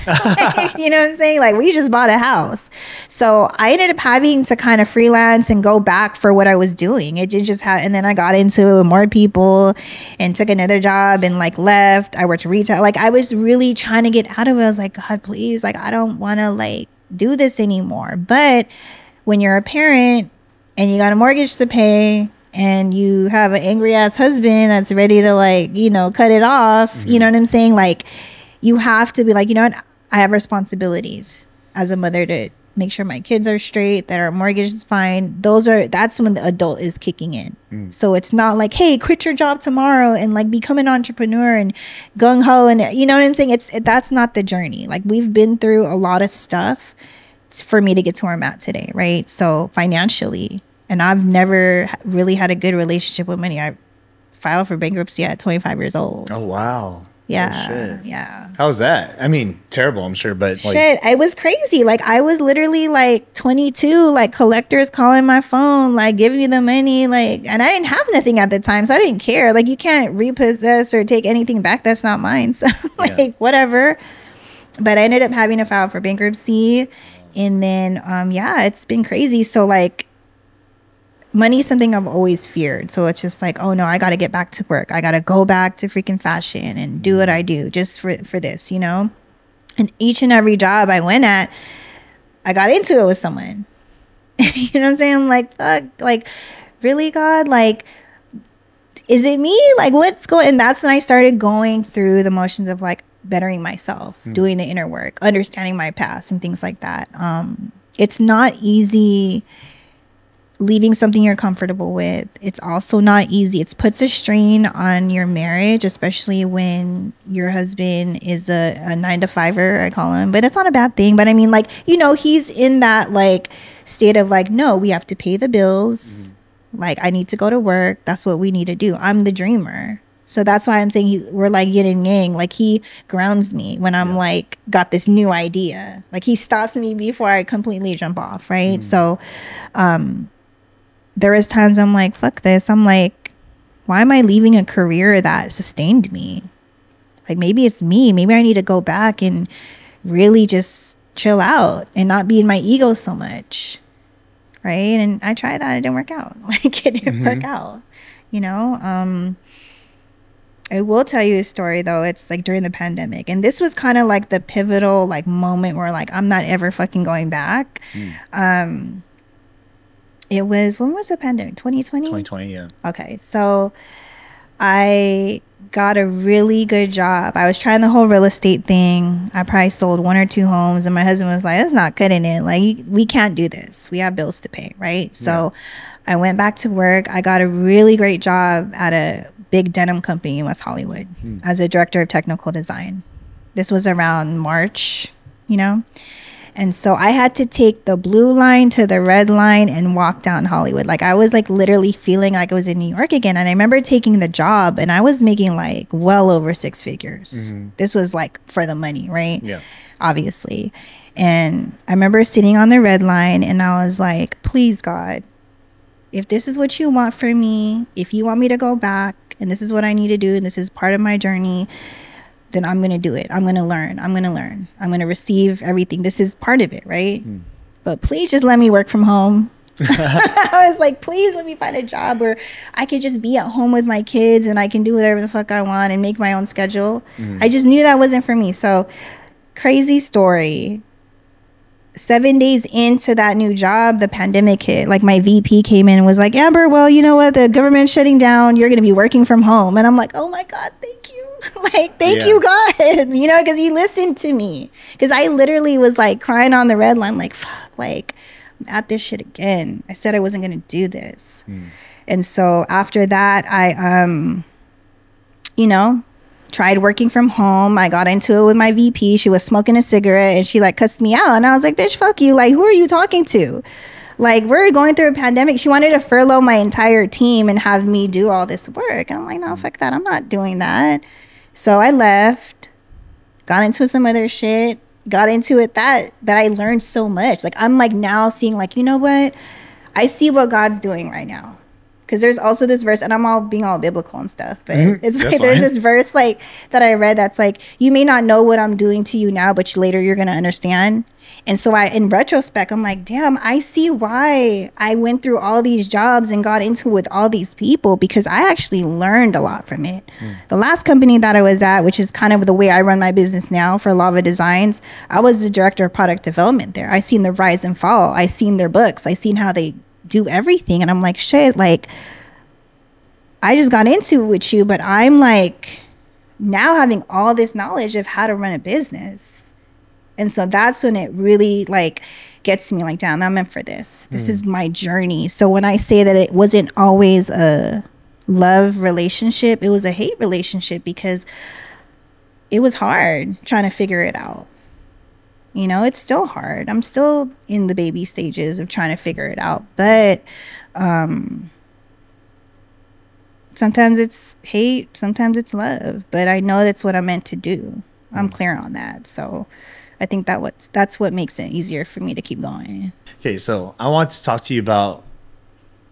know what I'm saying? Like we just bought a house, so I ended up having to kind of freelance and go back for what I was doing. It did just have, and then I got into more people and took another job and like left. I worked retail. Like I was really trying to get out of it. I was like, God, please, like I don't want to like do this anymore. But when you're a parent and you got a mortgage to pay and you have an angry ass husband that's ready to like, you know, cut it off, you mm-hmm. know what I'm saying? Like you have to be like, you know what? I have responsibilities as a mother to make sure my kids are straight, that our mortgage is fine. Those are that's when the adult is kicking in. Mm. So it's not like, hey, quit your job tomorrow and like become an entrepreneur and gung ho and you know what I'm saying? It's that's not the journey. Like we've been through a lot of stuff for me to get to where I'm at today, right? So financially, and I've never really had a good relationship with money. I filed for bankruptcy at 25 years old. Oh wow. Yeah, Oh, shit. yeah. How was that? I mean, terrible, I'm sure, but like Shit, it was crazy. Like I was literally like 22, like collectors calling my phone, like giving me the money, like, and I didn't have nothing at the time, so I didn't care. Like you can't repossess or take anything back that's not mine. So like Yeah. whatever. But I ended up having to file for bankruptcy, and then um yeah, it's been crazy. So like money is something I've always feared. So it's just like, oh no, I got to get back to work. I got to go back to freaking fashion and do what I do just for for this, you know? And each and every job I went at, I got into it with someone. you know what I'm saying? I'm like, fuck, like, really, God? Like, is it me? Like, what's going? And that's when I started going through the motions of like bettering myself, doing the inner work, understanding my past, and things like that. Um, it's not easy leaving something you're comfortable with. It's also not easy. It puts a strain on your marriage, especially when your husband is a, a nine to fiver, I call him. But it's not a bad thing. But I mean, like, you know, he's in that like state of like, no, we have to pay the bills. Like, I need to go to work. That's what we need to do. I'm the dreamer. So that's why I'm saying he, we're like yin and yang. Like he grounds me when I'm like got this new idea. Like he stops me before I completely jump off. Right. So, um, there is times I'm like, fuck this. I'm like, why am I leaving a career that sustained me? Like maybe it's me. Maybe I need to go back and really just chill out and not be in my ego so much. Right. And I tried that. It didn't work out. Like it didn't work out. You know? Um I will tell you a story though. It's like during the pandemic. And this was kind of like the pivotal like moment where like I'm not ever fucking going back. Um it was when was the pandemic? 2020? 2020, yeah. Okay, so I got a really good job. I was trying the whole real estate thing. I probably sold one or two homes, and my husband was like, "That's not cutting it. Like, we can't do this. We have bills to pay, right?" So, I went back to work. I got a really great job at a big denim company in West Hollywood hmm. as a director of technical design. This was around March, you know. And so I had to take the blue line to the red line and walk down Hollywood. Like I was like literally feeling like I was in New York again. And I remember taking the job and I was making like well over six figures. Mm-hmm. This was like for the money, right? Yeah. Obviously. And I remember sitting on the red line and I was like, please, God, if this is what you want for me, if you want me to go back and this is what I need to do and this is part of my journey, then I'm going to do it. I'm going to learn. I'm going to learn. I'm going to receive everything. This is part of it, right? Hmm. But please just let me work from home. I was like, please let me find a job where I could just be at home with my kids and I can do whatever the fuck I want and make my own schedule. Hmm. I just knew that wasn't for me. So, crazy story. Seven days into that new job, the pandemic hit. Like my VP came in and was like, Amber, well, you know what? The government's shutting down. You're going to be working from home. And I'm like, oh my God, thank you. like, thank Yeah. you, God. you know, because he listened to me. Because I literally was like crying on the red line, like, fuck, like, I'm at this shit again. I said I wasn't going to do this. And so after that, I, um, you know, tried working from home. I got into it with my VP. She was smoking a cigarette and she like cussed me out. And I was like, bitch, fuck you. Like, who are you talking to? Like, we're going through a pandemic. She wanted to furlough my entire team and have me do all this work. And I'm like, no, fuck that. I'm not doing that. So I left, got into some other shit, got into it that that I learned so much. Like I'm like now seeing like, you know what? I see what God's doing right now. because there's also this verse, and I'm all being all biblical and stuff, but Mhm, it's that's like there's fine. this verse like that I read that's like you may not know what I'm doing to you now, but later you're gonna understand. And so I, in retrospect, I'm like, damn, I see why I went through all these jobs and got into with all these people because I actually learned a lot from it. Hmm. The last company that I was at, which is kind of the way I run my business now for Lava Designs, I was the director of product development there. I seen the rise and fall. I seen their books. I seen how they do everything, and I'm like, shit, like. I just got into it with you, but I'm like now having all this knowledge of how to run a business. And so that's when it really like gets me like, damn, I'm meant for this. This is my journey. So when I say that it wasn't always a love relationship, it was a hate relationship because it was hard trying to figure it out. You know, it's still hard. I'm still in the baby stages of trying to figure it out. But um sometimes it's hate, sometimes it's love. But I know that's what I'm meant to do. I'm clear on that. So I think that what's that's what makes it easier for me to keep going. Okay, so I want to talk to you about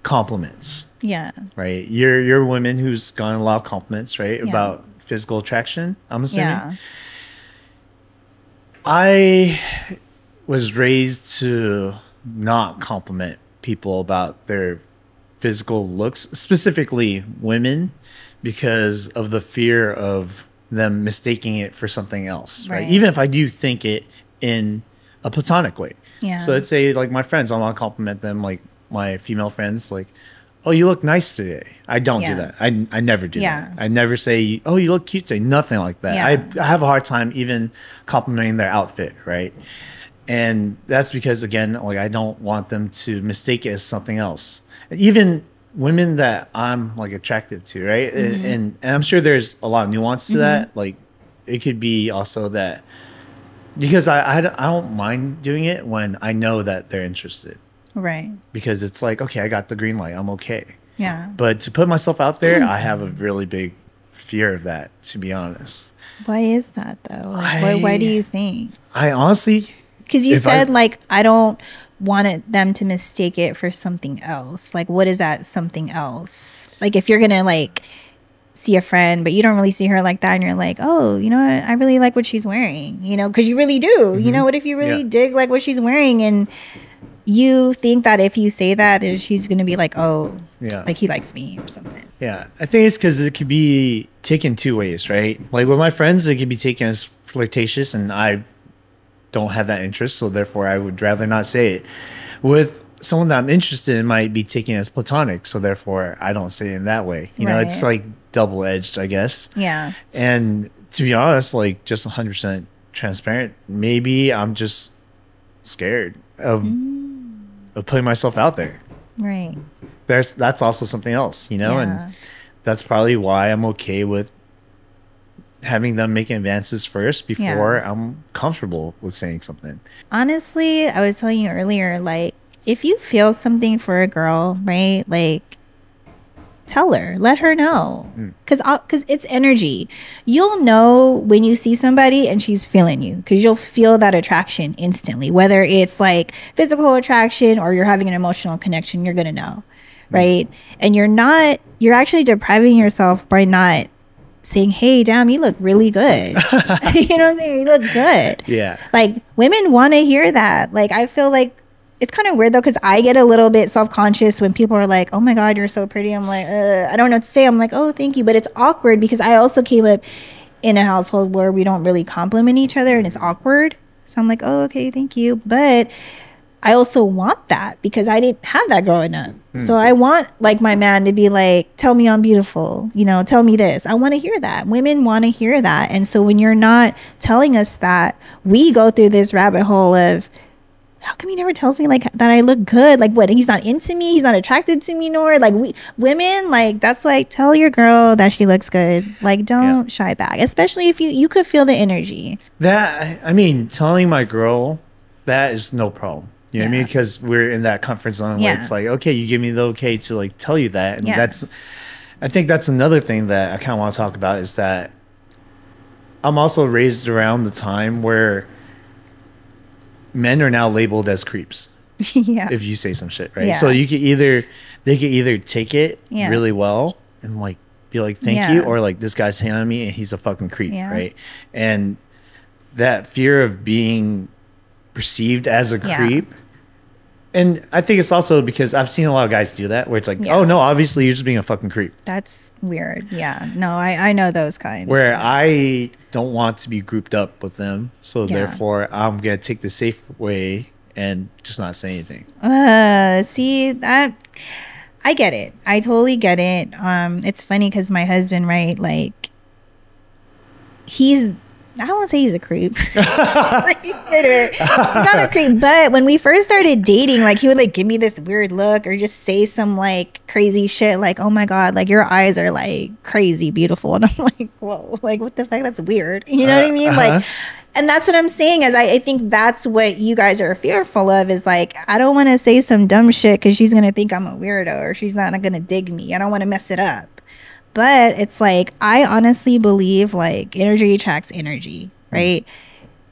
compliments, Yeah. right? You're you're a woman who's gotten a lot of compliments, right? Yeah. About physical attraction. I'm assuming. Yeah. I was raised to not compliment people about their physical looks, specifically women, because of the fear of them mistaking it for something else, right? Right. Even if I do think it in a platonic way. Yeah. So let's say like my friends, I want to compliment them, like my female friends, like, "Oh, you look nice today." I don't Yeah. do that. I I never do Yeah. that. I never say, "Oh, you look cute today." Nothing like that. Yeah. I I have a hard time even complimenting their outfit, right? And that's because again, like I don't want them to mistake it as something else. Even women that I'm like attractive to, right? And- Mm-hmm. And, and I'm sure there's a lot of nuance to that. Like it could be also that because I, I don't- I don't mind doing it when I know that they're interested Right. because it's like okay, I got the green light, I'm okay. Yeah. But to put myself out there, I have a really big fear of that, to be honest. Why is that though? Like, why, why do you think? I honestly, Because you If I- said like I don't want it, them to mistake it for something else. Like, what is that something else? Like, if you're gonna like see a friend, but you don't really see her like that, and you're like, oh, you know, what? I really like what she's wearing. You know, because you really do. You know, mm-hmm. what if you really Yeah. dig like what she's wearing and you think that if you say that, that she's gonna be like, oh, Yeah. like he likes me or something. yeah, I think it's because it could be taken two ways, right? Like with my friends, it could be taken as flirtatious, and I don't have that interest, so therefore I would rather not say it. With someone that I'm interested in, might be taken as platonic, so therefore I don't say it in that way. You know, it's like double edged, I guess. Yeah. And to be honest, like just 100% transparent, maybe I'm just scared of of putting myself out there. Right. There's that's also something else, you know, Yeah. and that's probably why I'm okay with having them make advances first before I'm comfortable with saying something. honestly, I was telling you earlier, like, if you feel something for a girl, right? Like, tell her, let her know. Mm. Because cause it's energy. You'll know when you see somebody and she's feeling you because you'll feel that attraction instantly. Whether it's like physical attraction or you're having an emotional connection, you're going to know, mm. right? And you're not, you're actually depriving yourself by not saying, hey, damn, you look really good. you know what I'm saying? You look good. Yeah. like women want to hear that. Like i feel like it's kind of weird though because i get a little bit self-conscious when people are like oh my god you're so pretty. I'm like uh, i don't know what to say. I'm like oh thank you. But it's awkward because i also came up in a household where we don't really compliment each other and it's awkward. So i'm like oh okay thank you. But i also want that because i didn't have that growing up hmm. so i want like my man to be like tell me i'm beautiful you know tell me this i want to hear that women want to hear that and so when you're not telling us that we go through this rabbit hole of how come he never tells me like that I look good? Like what? He's not into me. He's not attracted to me. Nor like we women like that's why tell your girl that she looks good. Like don't shy back, especially if you you could feel the energy. That I mean, telling my girl that is no problem. You know what I mean? Because we're in that comfort zone where it's like, okay, you give me the okay to like tell you that, and Yeah. that's. I think that's another thing that I kind of want to talk about is that I'm also raised around the time where men are now labeled as creeps. yeah. if you say some shit, right? Yeah. So you could either they could either take it Yeah. really well and like be like thank Yeah. you, or like this guy's hitting on me and he's a fucking creep, Yeah. right? And that fear of being perceived as a Yeah. creep. And I think it's also because I've seen a lot of guys do that where it's like, Yeah. oh no, obviously you're just being a fucking creep. That's weird. Yeah. No, I, I know those kinds. Where I don't want to be grouped up with them. So Yeah. therefore I'm gonna take the safe way and just not say anything. Uh, see that I get it. I totally get it. Um, it's funny because my husband, right? Like, he's. I won't say he's a creep. Wait a minute. He's not a creep, but when we first started dating, like he would like give me this weird look or just say some like crazy shit, like "Oh my god, like your eyes are like crazy beautiful," and I'm like, "Whoa, like what the fuck? That's weird." You know what I mean? Uh-huh. Like, and that's what I'm saying is I, I think that's what you guys are fearful of is like I don't want to say some dumb shit because she's gonna think I'm a weirdo or she's not gonna dig me. I don't want to mess it up. But it's like I honestly believe like energy attracts energy, mm. right?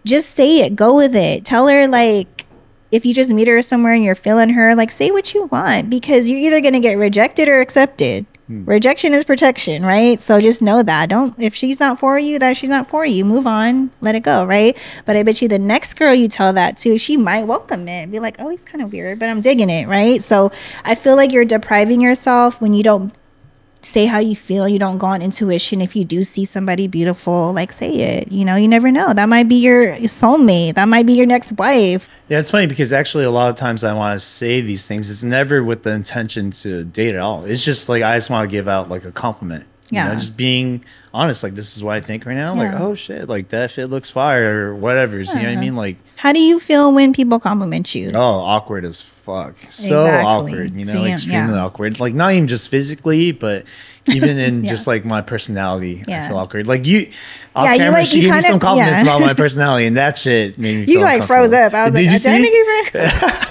Just say it, go with it. Tell her like if you just meet her somewhere and you're feeling her, like say what you want because you're either gonna get rejected or accepted. Hmm. Rejection is protection, right? So just know that. Don't if she's not for you, that she's not for you. Move on, let it go, right? But I bet you the next girl you tell that to, she might welcome it. Be like, oh, he's kind of weird, but I'm digging it, right? So I feel like you're depriving yourself when you don't say how you feel. You don't go on intuition. If you do see somebody beautiful, like say it. You know, you never know. That might be your soulmate. That might be your next wife. Yeah, it's funny because actually a lot of times I want to say these things. It's never with the intention to date at all. It's just like I just want to give out like a compliment. You Yeah. know, just being honest. Like this is what I think right now. Like oh shit, like that shit looks fire or whatever. You know what I Uh-huh. mean? Like How do you feel when people compliment you? oh, awkward as fuck. So Exactly. awkward. You know, extremely yeah. awkward. Like not even just physically, but even in Yeah. just like my personality, I feel awkward. Like you, off Yeah, you, camera, like, she you gave me some compliments yeah. about my personality, and that shit made me. You feel like froze up. I was Did like, you did I see?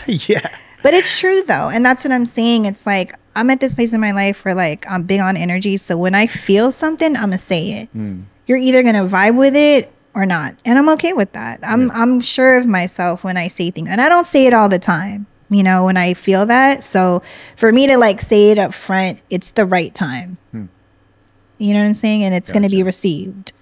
make you yeah. But it's true though, and that's what I'm saying. It's like I'm at this place in my life where like I'm big on energy. So when I feel something, I'm gonna say it. Hmm. You're either gonna vibe with it or not, and I'm okay with that. I'm I'm sure of myself when I say things, and I don't say it all the time. You know, when I feel that. So for me to like say it up front, it's the right time. Hmm. You know what I'm saying, and it's gonna be received.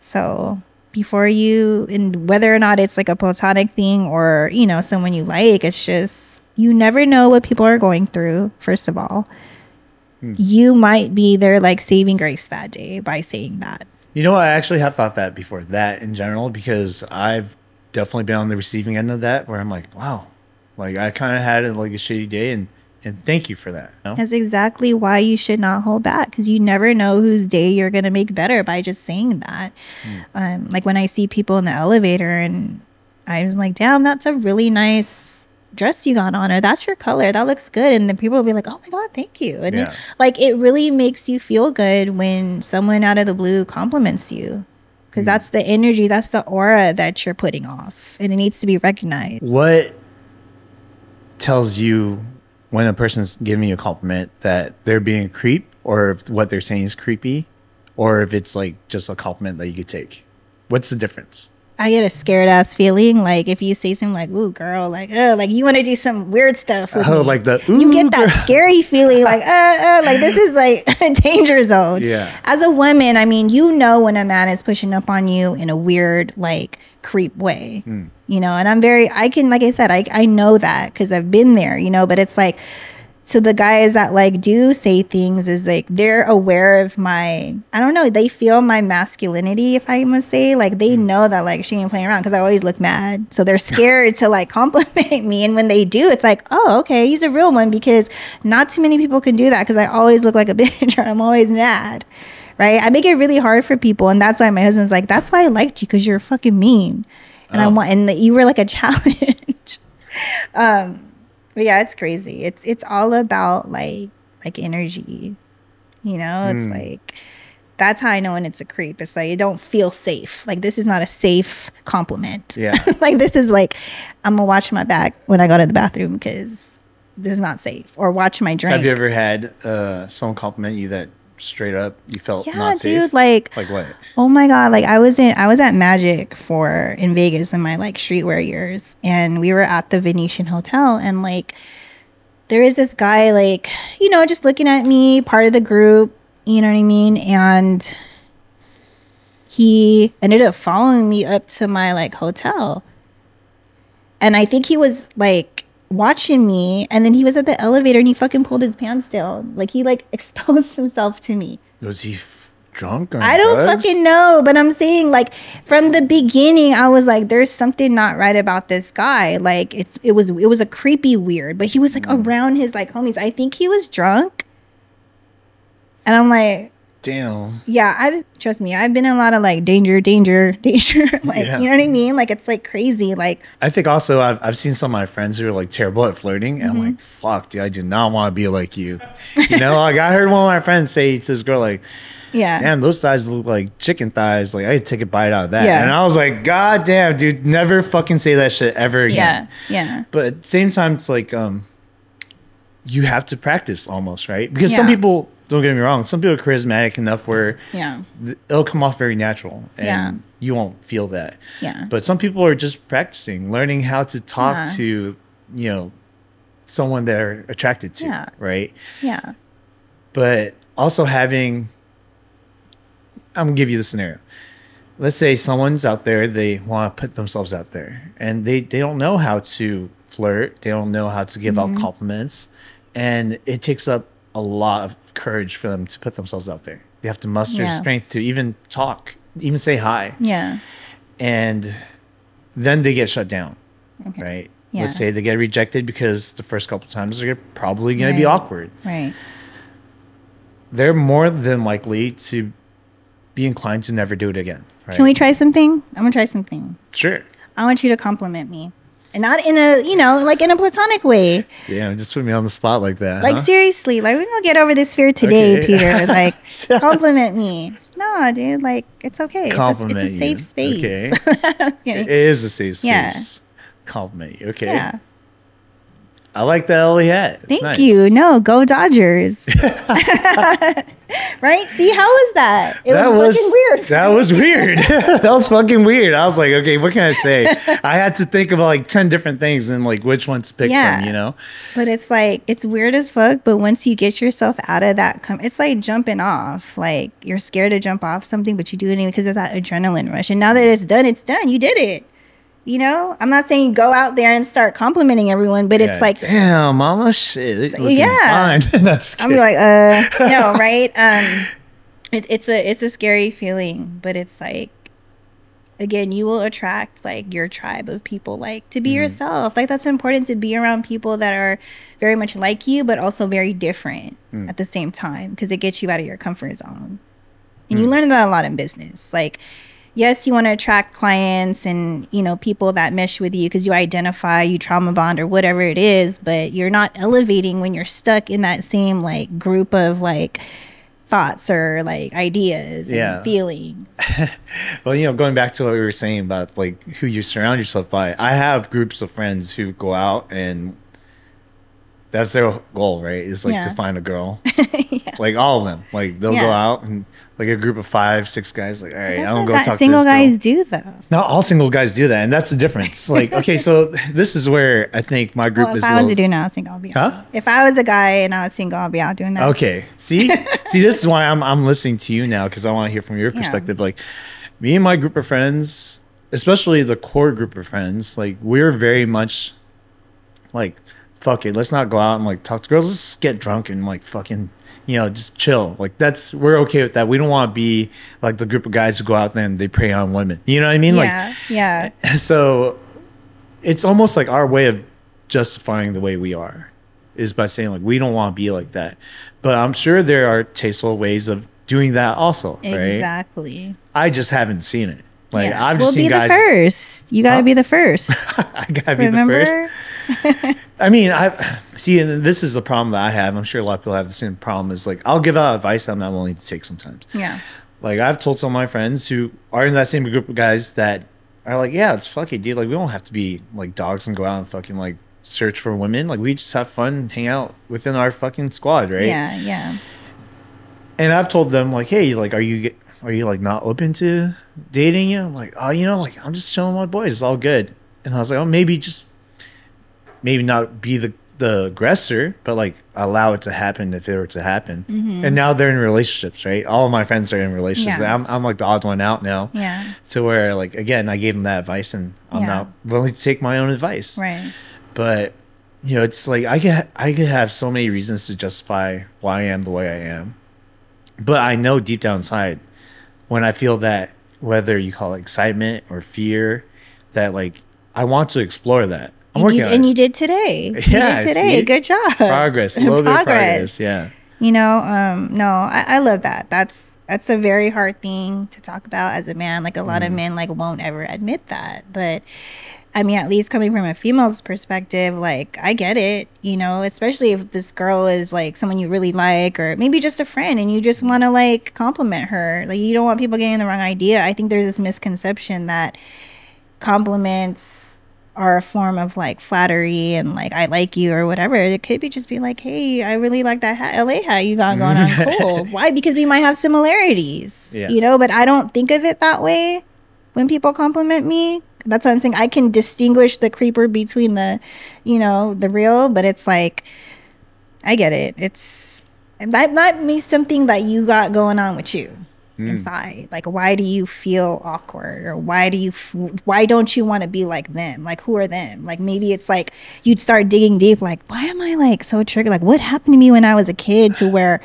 So before you and whether or not it's like a platonic thing or you know someone you like it's just you never know what people are going through first of all. Hmm. You might be their like saving grace that day by saying that. You know. I actually have thought that before, that in general, because I've definitely been on the receiving end of that where I'm like, wow, like I kind of had like a shitty day and, and thank you for that. you know? that's exactly why you should not hold back because you never know whose day you're going to make better by just saying that um, like when i see people in the elevator and i'm like damn that's a really nice dress you got on or that's your color that looks good and then people will be like oh my god thank you and Yeah. it, like it really makes you feel good when someone out of the blue compliments you because that's the energy that's the aura that you're putting off and it needs to be recognized What tells you when a person's giving you a compliment that they're being a creep or if what they're saying is creepy or if it's like just a compliment that you could take? What's the difference? I get a scared ass feeling. Like if you say something like, "Ooh, girl," like, "oh," like you want to do some weird stuff. With Oh, me. like the, you get that girl." scary feeling, like, uh, uh, like this is like a danger zone. Yeah. As a woman, I mean, you know when a man is pushing up on you in a weird, like, creep way. Hmm. You know, and I'm very, I can, like I said, I I know that because I've been there. You know, but it's like. So the guys that like do say things is like they're aware of my I don't know they feel my masculinity if I must say. Like they mm. know that like she ain't playing around because I always look mad. So they're scared to like compliment me. And when they do it's like oh okay he's a real one because not too many people can do that because I always look like a bitch and I'm always mad right? I make it really hard for people. And that's why my husband's like that's why I liked you because you're fucking mean and I Oh. want and that you were like a challenge um but yeah, it's crazy. It's it's all about like like energy. You know, it's Hmm. like that's how I know when it's a creep. It's like you don't feel safe. Like this is not a safe compliment. Yeah. like this is like I'm gonna watch my back when I go to the bathroom because this is not safe. Or watch my drink. Have you ever had uh, someone compliment you that straight up you felt Yeah, not dude. safe? Like, like what? oh my god. Like I was in, I was at Magic for in Vegas in my like streetwear years, and we were at the Venetian Hotel, and like there is this guy, like you know, just looking at me, part of the group. You know what I mean? And he ended up following me up to my like hotel. And I think he was like watching me and then he was at the elevator and he fucking pulled his pants down. Like he like exposed himself to me. Was he f- drunk? Or I don't drugs? fucking know, but I'm saying like from the beginning I was like there's something not right about this guy. Like it's it was it was a creepy weird, but he was like Mm. around his like homies. I think he was drunk. And I'm like Damn. yeah, I trust me. I've been in a lot of like danger, danger, danger. like Yeah. you know what I mean? Like it's like crazy. Like I think also I've, I've seen some of my friends who are like terrible at flirting, and Mm-hmm. I'm like, fuck, dude, I do not want to be like you. You know, like I heard one of my friends say to this girl, like, yeah, damn, those thighs look like chicken thighs. Like I could take a bite out of that. Yeah. And I was like, God damn, dude, never fucking say that shit ever again. yeah, yeah, But at the same time, it's like um, you have to practice almost, right? Because some people, don't get me wrong, some people are charismatic enough where yeah, th- it'll come off very natural and Yeah. you won't feel that. yeah. But some people are just practicing, learning how to talk Yeah. to, you know, someone they're attracted to, Yeah. right? yeah, But also having, I'm gonna give you the scenario. Let's say someone's out there, they want to put themselves out there, and they they don't know how to flirt, they don't know how to give Mm-hmm. out compliments, and it takes up a lot of courage for them to put themselves out there. They have to muster Yeah. strength to even talk, even say hi yeah, and then they get shut down Okay. right Yeah. let's say they get rejected because the first couple times they're probably going to be awkward right. they're more than likely to be inclined to never do it again right? Can we try something? I'm gonna try something. sure I want you to compliment me, and not in a you know like in a platonic way. damn just put me on the spot like that Like huh? seriously, like we're gonna get over this fear today, Okay. Peter. Like compliment me. No, dude. Like it's okay. It's a, it's a safe you. space. Okay. It is a safe Yeah. space compliment you okay yeah. I like that LA hat It's Thank nice. you. No, go Dodgers. right? See, how was that? It that was, was fucking weird. That was weird. that was fucking weird. I was like, okay, what can I say? I had to think about like ten different things and like which one to pick Yeah. from. You know? But it's like it's weird as fuck. But once you get yourself out of that, com- it's like jumping off. Like you're scared to jump off something, but you do it anyway because of that adrenaline rush. And now that it's done, it's done. You did it. You know, I'm not saying go out there and start complimenting everyone, but it's like damn, mama, shit, it's yeah. fine. That's I'm like, uh, no, right? Um, it, it's a it's a scary feeling, but it's like, again, you will attract like your tribe of people. Like to be yourself. Like that's important to be around people that are very much like you, but also very different at the same time because it gets you out of your comfort zone. And you learn that a lot in business. Like, yes, you want to attract clients and you know people that mesh with you because you identify, you trauma bond or whatever it is. But you're not elevating when you're stuck in that same like group of like thoughts or like ideas Yeah. and feelings. well, you know, going back to what we were saying about like who you surround yourself by. I have groups of friends who go out and that's their goal, right? Is like to find a girl. Like all of them. Like they'll go out and like a group of five, six guys. Like, all right, I That's don't what go talk single to this guys girl. do though. Not all single guys do that, and that's the difference. Like, okay, so this is where I think my group Well, is. if I was little- a dude now, I think I'll be. Huh? Out. If I was a guy and I was single, I'll be out doing that. Okay. See, see, this is why I'm I'm listening to you now because I want to hear from your Yeah. perspective. Like, me and my group of friends, especially the core group of friends, like we're very much like, fuck it, let's not go out and like talk to girls. Let's just get drunk and like fucking, you know, just chill. Like that's we're okay with that. We don't want to be like the group of guys who go out there and they prey on women. You know what I mean? Yeah, yeah, so it's almost like our way of justifying the way we are is by saying like we don't want to be like that but i'm sure there are tasteful ways of doing that also right exactly. i just haven't seen it like yeah. i've well, just be seen guys the first. You got to be the first. i gotta be Remember? the first i mean i see and this is the problem that i have i'm sure a lot of people have the same problem is like i'll give out advice i'm not willing to take sometimes Yeah. like I've told some of my friends who are in that same group of guys that are like, yeah, it's fuck it, dude. Like we don't have to be like dogs and go out and fucking like search for women. Like we just have fun, hang out within our fucking squad, right? Yeah, yeah. and I've told them like, hey, like, are you get, are you like not open to dating you? I'm like, oh, you know, like I'm just chilling with my boys. It's all good. And I was like, oh, maybe just maybe not be the the aggressor, but like allow it to happen if it were to happen. Mm-hmm. And now they're in relationships, right? All of my friends are in relationships. Yeah. I'm, I'm like the odd one out now. Yeah. To where like again, I gave them that advice, and I'm Yeah. not willing to take my own advice. Right. But you know, it's like I could I could have so many reasons to justify why I am the way I am, but I know deep down inside when I feel that whether you call it excitement or fear, that like I want to explore that. I'm And you, and you did today. Yeah, you did today. see? Good job. progress, a little bit of progress. Yeah. You know, um, no, I, I love that. That's that's a very hard thing to talk about as a man. Like a lot Mm-hmm. of men like won't ever admit that. But I mean, at least coming from a female's perspective, like I get it, you know, especially if this girl is like someone you really like or maybe just a friend and you just want to like compliment her. Like you don't want people getting the wrong idea. I think there's this misconception that compliments are a form of like flattery and like I like you or whatever. It could be just be like, hey, I really like that hat, LA hat you got going on. Cool. Why? Because we might have similarities, Yeah. you know. But I don't think of it that way when people compliment me. That's what I'm saying. I can distinguish the creeper between the, you know, the real. But it's like, I get it. It's that might be something that you got going on with you Mm. inside? Like why do you feel awkward? Or why do you why don't you want to be like them? Like who are them? Like maybe it's like you'd start digging deep like why am i like so triggered? Like what happened to me when i was a kid to where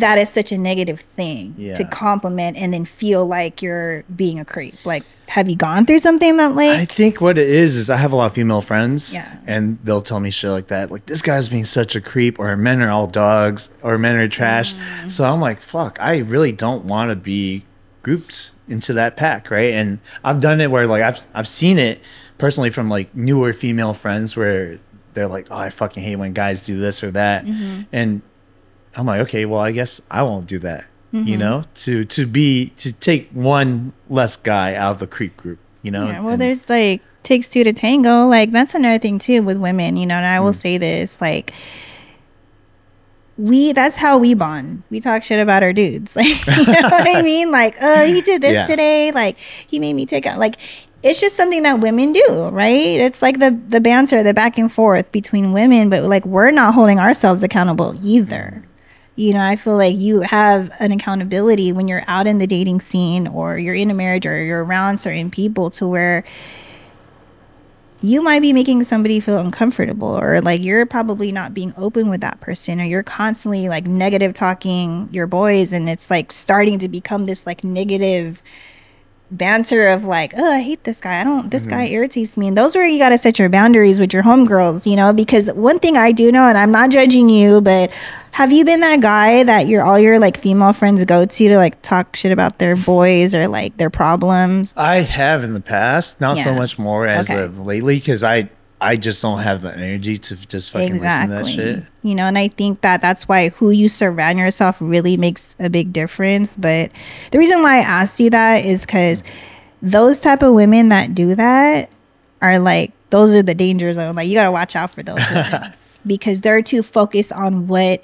that is such a negative thing Yeah. to compliment and then feel like you're being a creep like have you gone through something that like I think what it is is I have a lot of female friends, Yeah. and they'll tell me shit like that, like this guy's being such a creep, or men are all dogs, or men are trash. Mm. So I'm like, fuck, I really don't want to be grouped into that pack, right? And I've done it where like I've I've seen it personally from like newer female friends where they're like, oh, I fucking hate when guys do this or that, Mm-hmm. and I'm like, okay, well, I guess I won't do that. Mm-hmm. You know, to to be to take one less guy out of the creep group. You know, Yeah, well, And- there's like takes two to tango. Like that's another thing too with women, you know. And I Mm. will say this, like we that's how we bond. We talk shit about our dudes. Like you know what I mean? Like, oh, he did this Yeah. today. Like he made me take out. Like it's just something that women do, right? It's like the the banter, the back and forth between women, but like we're not holding ourselves accountable either. You know, I feel like you have an accountability when you're out in the dating scene or you're in a marriage or you're around certain people to where you might be making somebody feel uncomfortable or like you're probably not being open with that person or you're constantly like negative talking your boys and it's like starting to become this like negative banter of like, oh, I hate this guy. I don't, this guy mm-hmm. irritates me. And those are where you got to set your boundaries with your homegirls, you know, because one thing I do know, and I'm not judging you, but have you been that guy that your all your like female friends go to to like talk shit about their boys or like their problems? I have in the past, not so much more as Okay. of lately, because I I just don't have the energy to just fucking listen to that shit. You know, and I think that that's why who you surround yourself really makes a big difference. But the reason why I asked you that is because those type of women that do that are like those are the danger zone. Like you gotta watch out for those because they're too focused on what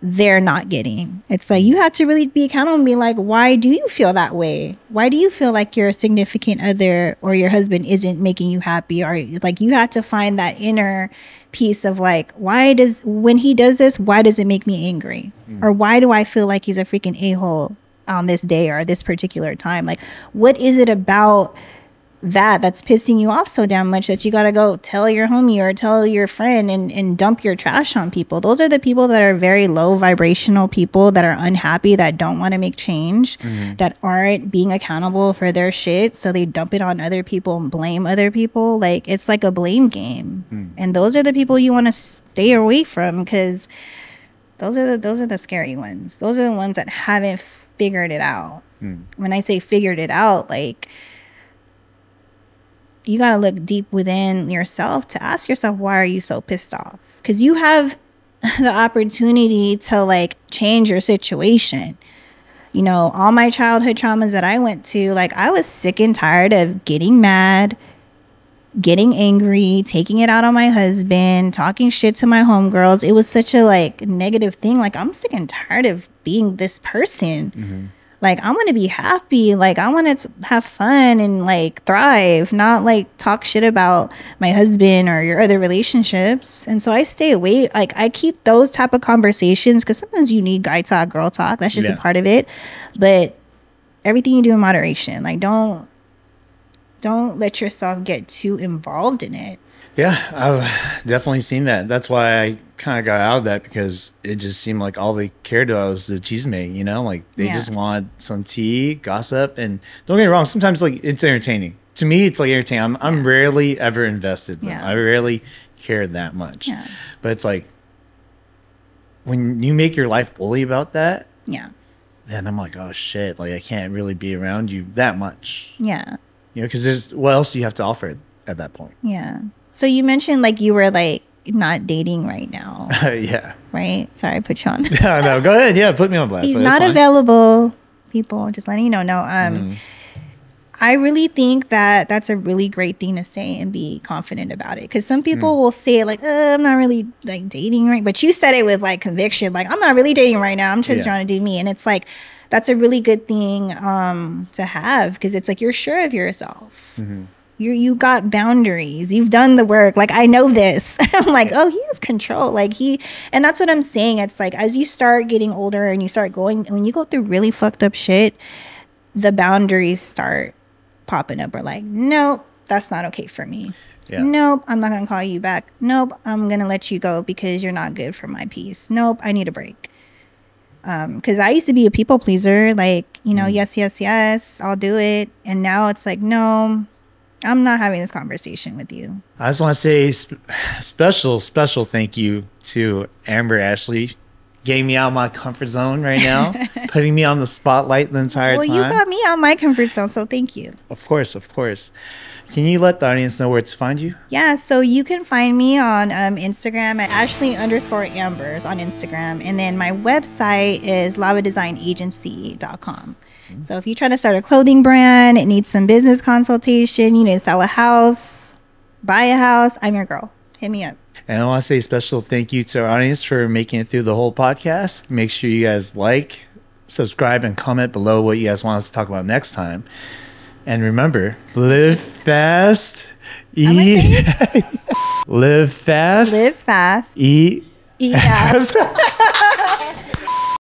they're not getting. It's like you have to really be accountable and be like, why do you feel that way? Why do you feel like your significant other or your husband isn't making you happy? Or like you have to find that inner piece of like, why does when he does this, why does it make me angry? Hmm. Or why do I feel like he's a freaking a hole on this day or this particular time? Like, what is it about? That that's pissing you off so damn much that you gotta go tell your homie or tell your friend and, and dump your trash on people. Those are the people that are very low vibrational people that are unhappy, that don't want to make change, mm-hmm. that aren't being accountable for their shit. So they dump it on other people and blame other people. Like it's like a blame game. Hmm. And those are the people you want to stay away from because those are the those are the scary ones. Those are the ones that haven't figured it out. Hmm. When I say figured it out, like you got to look deep within yourself to ask yourself why are you so pissed off because you have the opportunity to like change your situation you know all my childhood traumas that i went to like i was sick and tired of getting mad getting angry, taking it out on my husband, talking shit to my homegirls. It was such a like negative thing. Like I'm sick and tired of being this person. Mm-hmm. Like I want to be happy. Like I want to have fun and like thrive, not like talk shit about my husband or your other relationships. And so I stay away. Like I keep those type of conversations because sometimes you need guy talk, girl talk. That's just Yeah. a part of it. But everything you do in moderation. Like don't don't let yourself get too involved in it. Yeah, I've definitely seen that. That's why I kind of got out of that because it just seemed like all they cared about was the chisme, you know? Like they Yeah. just want some tea, gossip, and don't get me wrong, sometimes like it's entertaining. To me, it's like entertaining. I'm, I'm rarely ever invested. In. Yeah. I rarely care that much. Yeah. But it's like when you make your life fully about that, Yeah. then I'm like, oh shit, like I can't really be around you that much. Yeah. You know, because there's what else do you have to offer at that point? Yeah. So you mentioned like you were like not dating right now, yeah. right? Sorry, I put you on. Yeah, no, go ahead. Yeah, put me on blast. He's That's not fine. available, people. Just letting you know. No, um, Mm-hmm. I really think that that's a really great thing to say and be confident about it. Because some people Mm. will say it like, uh, "I'm not really like dating right," but you said it with like conviction, like, "I'm not really dating right now. I'm just Yeah. trying to do me," and it's like. That's a really good thing um, to have because it's like you're sure of yourself. Mm-hmm. You you got boundaries. You've done the work. Like I know this. I'm like, oh, he has control. Like he, and that's what I'm saying. It's like as you start getting older and you start going, when you go through really fucked up shit, the boundaries start popping up. Or like, nope, that's not okay for me. Yeah. Nope, I'm not gonna call you back. Nope, I'm gonna let you go because you're not good for my peace. Nope, I need a break. Um, because I used to be a people pleaser, like you know, Mm. yes, yes, yes, I'll do it, and now it's like, no, I'm not having this conversation with you. I just want to say sp- special, special thank you to Amber Ashley, getting me out of my comfort zone right now, putting me on the spotlight the entire Well, time. Well, you got me out my comfort zone, so thank you. of course, of course. Can you let the audience know where to find you? Yeah, so you can find me on um, Instagram at Ashley underscore Ambers on Instagram. And then my website is lavadesignagency.com. Mm-hmm. So if you're trying to start a clothing brand, it needs some business consultation, you need to sell a house, buy a house, I'm your girl. Hit me up. And I want to say a special thank you to our audience for making it through the whole podcast. Make sure you guys like, subscribe, and comment below what you guys want us to talk about next time. And remember, live fast, eat, live fast, Live fast, eat. eat ass.